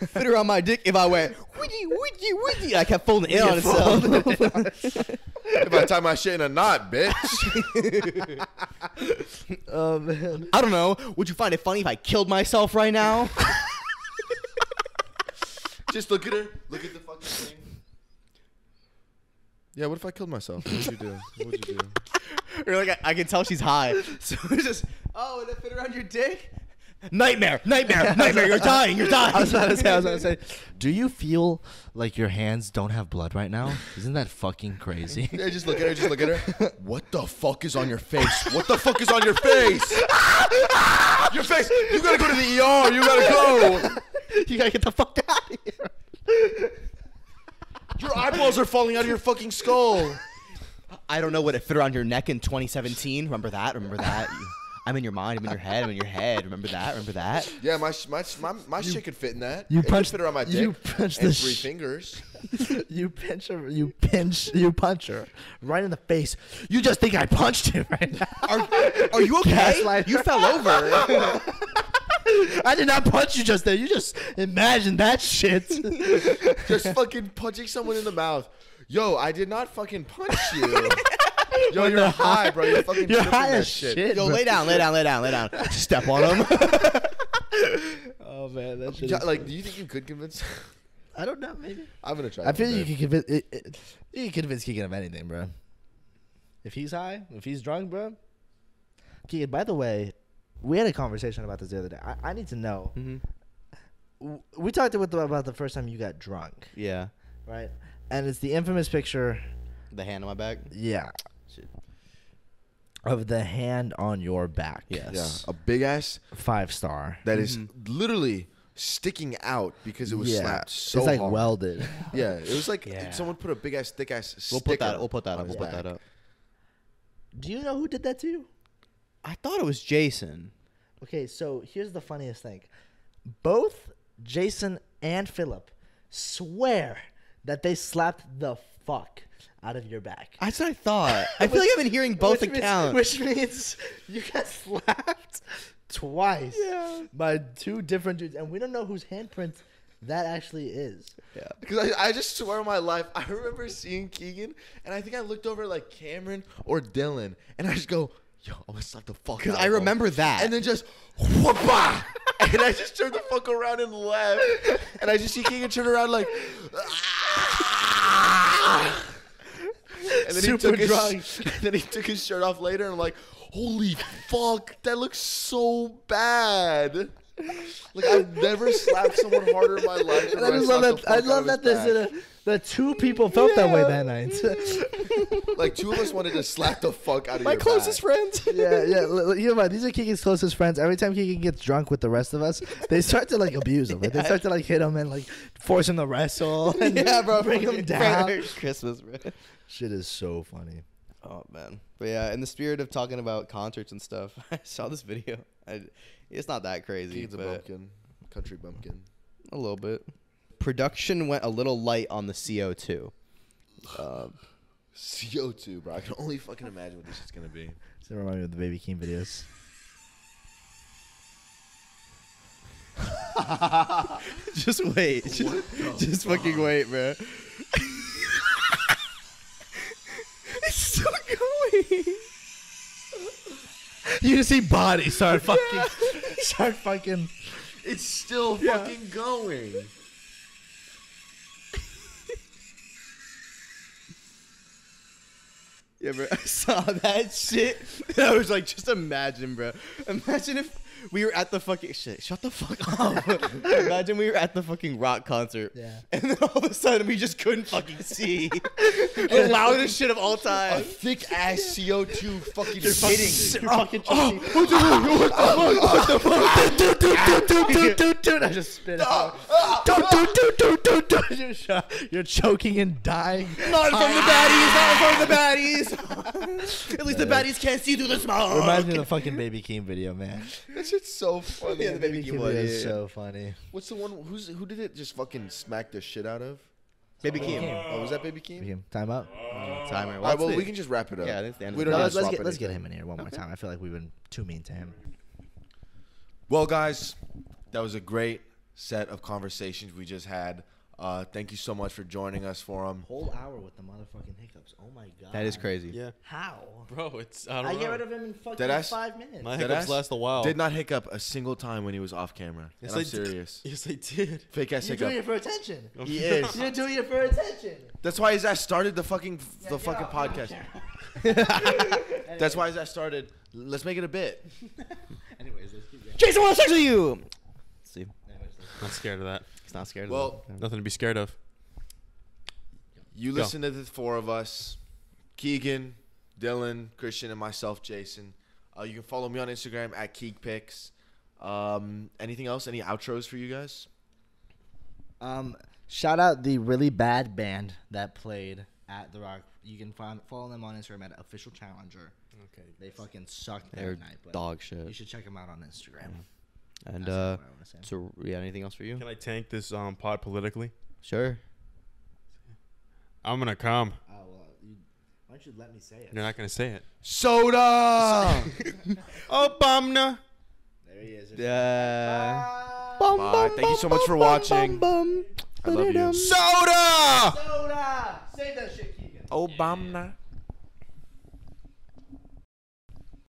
Fit around my dick if I went witty witty witty. I kept folding it in on itself. if I tie my shit in a knot, bitch. oh man. I don't know. Would you find it funny if I killed myself right now? Just look at her. Look at the fucking thing. Yeah, what if I killed myself? What would you do? What would you do? or like I, I can tell she's high. So it's just oh, would it fit around your dick? Nightmare, nightmare, nightmare. You're dying. You're dying. I was about to say, I was about to say, do you feel like your hands don't have blood right now? Isn't that fucking crazy? Yeah, just look at her. Just look at her. What the fuck is on your face? What the fuck is on your face? your face. You gotta go to the ER. You gotta go. you gotta get the fuck out of here. Your eyeballs are falling out of your fucking skull. I don't know what it fit around your neck in 2017. Remember that? Remember that? I'm in your mind. I'm in your head. I'm in your head. Remember that? Remember that? Yeah, my sh- my sh- my, my shit could fit in that. you It could punched- fit around my dick. you punched and the three sh- fingers. you pinch her. You pinch. You punch her right in the face. You just think I punched him right now. Are, are you okay? Gaslight. You fell over. I did not punch you just there. You just imagine that shit. Just fucking punching someone in the mouth. Yo, I did not fucking punch you. Yo, you're high, bro. You're fucking You're high that as shit. shit. Yo, lay down, lay down, lay down, lay down. Step on him. Oh man, that shit. Like, funny. do you think you could convince? I don't know. Maybe. I'm gonna try. I feel one you day. can convince. It, it, you can convince Keegan of anything, bro. If he's high, if he's drunk, bro. Keegan, by the way, we had a conversation about this the other day. I, I need to know. Mm-hmm. W- We talked about the, about the first time you got drunk, yeah. right? And it's the infamous picture, The hand on my back. yeah, Shit. of the hand on your back. Yes. Yeah, a big ass five star. that is mm-hmm. literally sticking out because it was yeah, slapped so it's like hard. welded. Yeah, it was like Yeah. someone put a big ass, thick ass. We'll put that. We'll put that up. We'll put that up. Do you know who did that to you? I thought it was Jason. Okay, so here's the funniest thing. Both Jason and Philip swear that they slapped the fuck out of your back. That's what I thought. I feel like I've been hearing both which accounts. Means, which means you got slapped twice by two different dudes, and we don't know whose handprint that actually is. yeah. Because I, I just swear on my life, I remember seeing Keegan, and I think I looked over like Cameron or Dylan, and I just go, "Yo, I'm gonna slap the fuck." Because I of him." remember that. and then just whoop-ah! and I just turned the fuck around and left, and I just see Keegan turn around like, "Ah!" and then he Super took his, drunk. and then he took his shirt off later, and I'm like, "Holy fuck, that looks so bad." Like I've never slapped someone harder in my life. I just love that. I love that this the two people felt that way that night. Like two of us wanted to slap the fuck out of My your closest back. friends. yeah, yeah. l- l- You know what? These are Keegan's closest friends. Every time Keegan gets drunk with the rest of us, they start to like abuse him. Like, They start to like hit him and like force him to wrestle. And yeah, bro. bring him down. Christmas, bro. Shit is so funny. Oh man, but yeah, in the spirit of talking about concerts and stuff, I saw this video. I, it's not that crazy, Keegan's a but bumpkin, country bumpkin. a little bit. Production went a little light on the CO2. Uh, CO2, bro. I can only fucking imagine what this is gonna be. Does it remind me of the Baby Keem videos? just wait, just, just fucking wait, bro. it's still going. You just see bodies start fucking, start fucking. It's still fucking going. Yeah, bro. I saw that shit. And I was like, just imagine, bro. Imagine if we were at the fucking shit. Shut the fuck up. Imagine we were at the fucking rock concert. Yeah. And then all of a sudden we just couldn't fucking see. the loudest shit of all time. A thick ass CO2 fucking You're hitting. fucking choking. Oh, oh, I just spit out. Don't, don't, don't, don't, don't, don't. You're, you're choking and dying. Not from the baddies, not from the baddies. At least the baddies can't see through the smoke. Reminds me of the fucking Baby Keem video, man. That shit's so funny. Yeah, the Baby Keem Keem one, is so funny. What's the one? Who's who did it? Just fucking smack the shit out of? Baby Keem. Oh, was that Baby Keem? Baby Keem, time out. Oh. Timer. All right, well, we can just wrap it up. Yeah, that's the end we don't No, have let's, let's get let's get him in here one more time. I feel like we've been too mean to him. Well, guys, that was a great set of conversations we just had. Uh, thank you so much for joining us for them. Whole hour with the motherfucking hiccups. Oh my god. That is crazy. Yeah, How? bro. It's I don't I know. get rid of him in fucking Deadass? five minutes. My Deadass? hiccups last a while. Did not hiccup a single time when he was off camera. Yes, and I'm I did. serious. Yes, I did. Fake ass You're doing it for attention. He is. You're doing it for attention. That's why his ass started the fucking the fucking podcast. That's why his ass started. Let's make it a bit. Anyways, let's keep going. Jason wants to sex with you. See, Not scared of that. He's not scared. Well, of that. Nothing to be scared of. You Go. listen to the four of us Keegan, Dylan, Christian, and myself, Jason. Uh, you can follow me on Instagram at KeekPix. Um, anything else? Any outros for you guys? Um, shout out the really bad band that played at the Rock. You can find follow them on Instagram at official challenger. Okay. They fucking sucked that They're night. But dog You should check them out on Instagram. And That's uh, what I wanna say. so yeah, anything else for you? Can I tank this um pod politically? Sure. I'm gonna come. Oh well, you, why don't you let me say it? You're not gonna say it. Soda! Obama. There he is. Yeah. Bye. Thank you so much for watching. I love you. Soda. Soda! Say that shit, Keegan. Obama.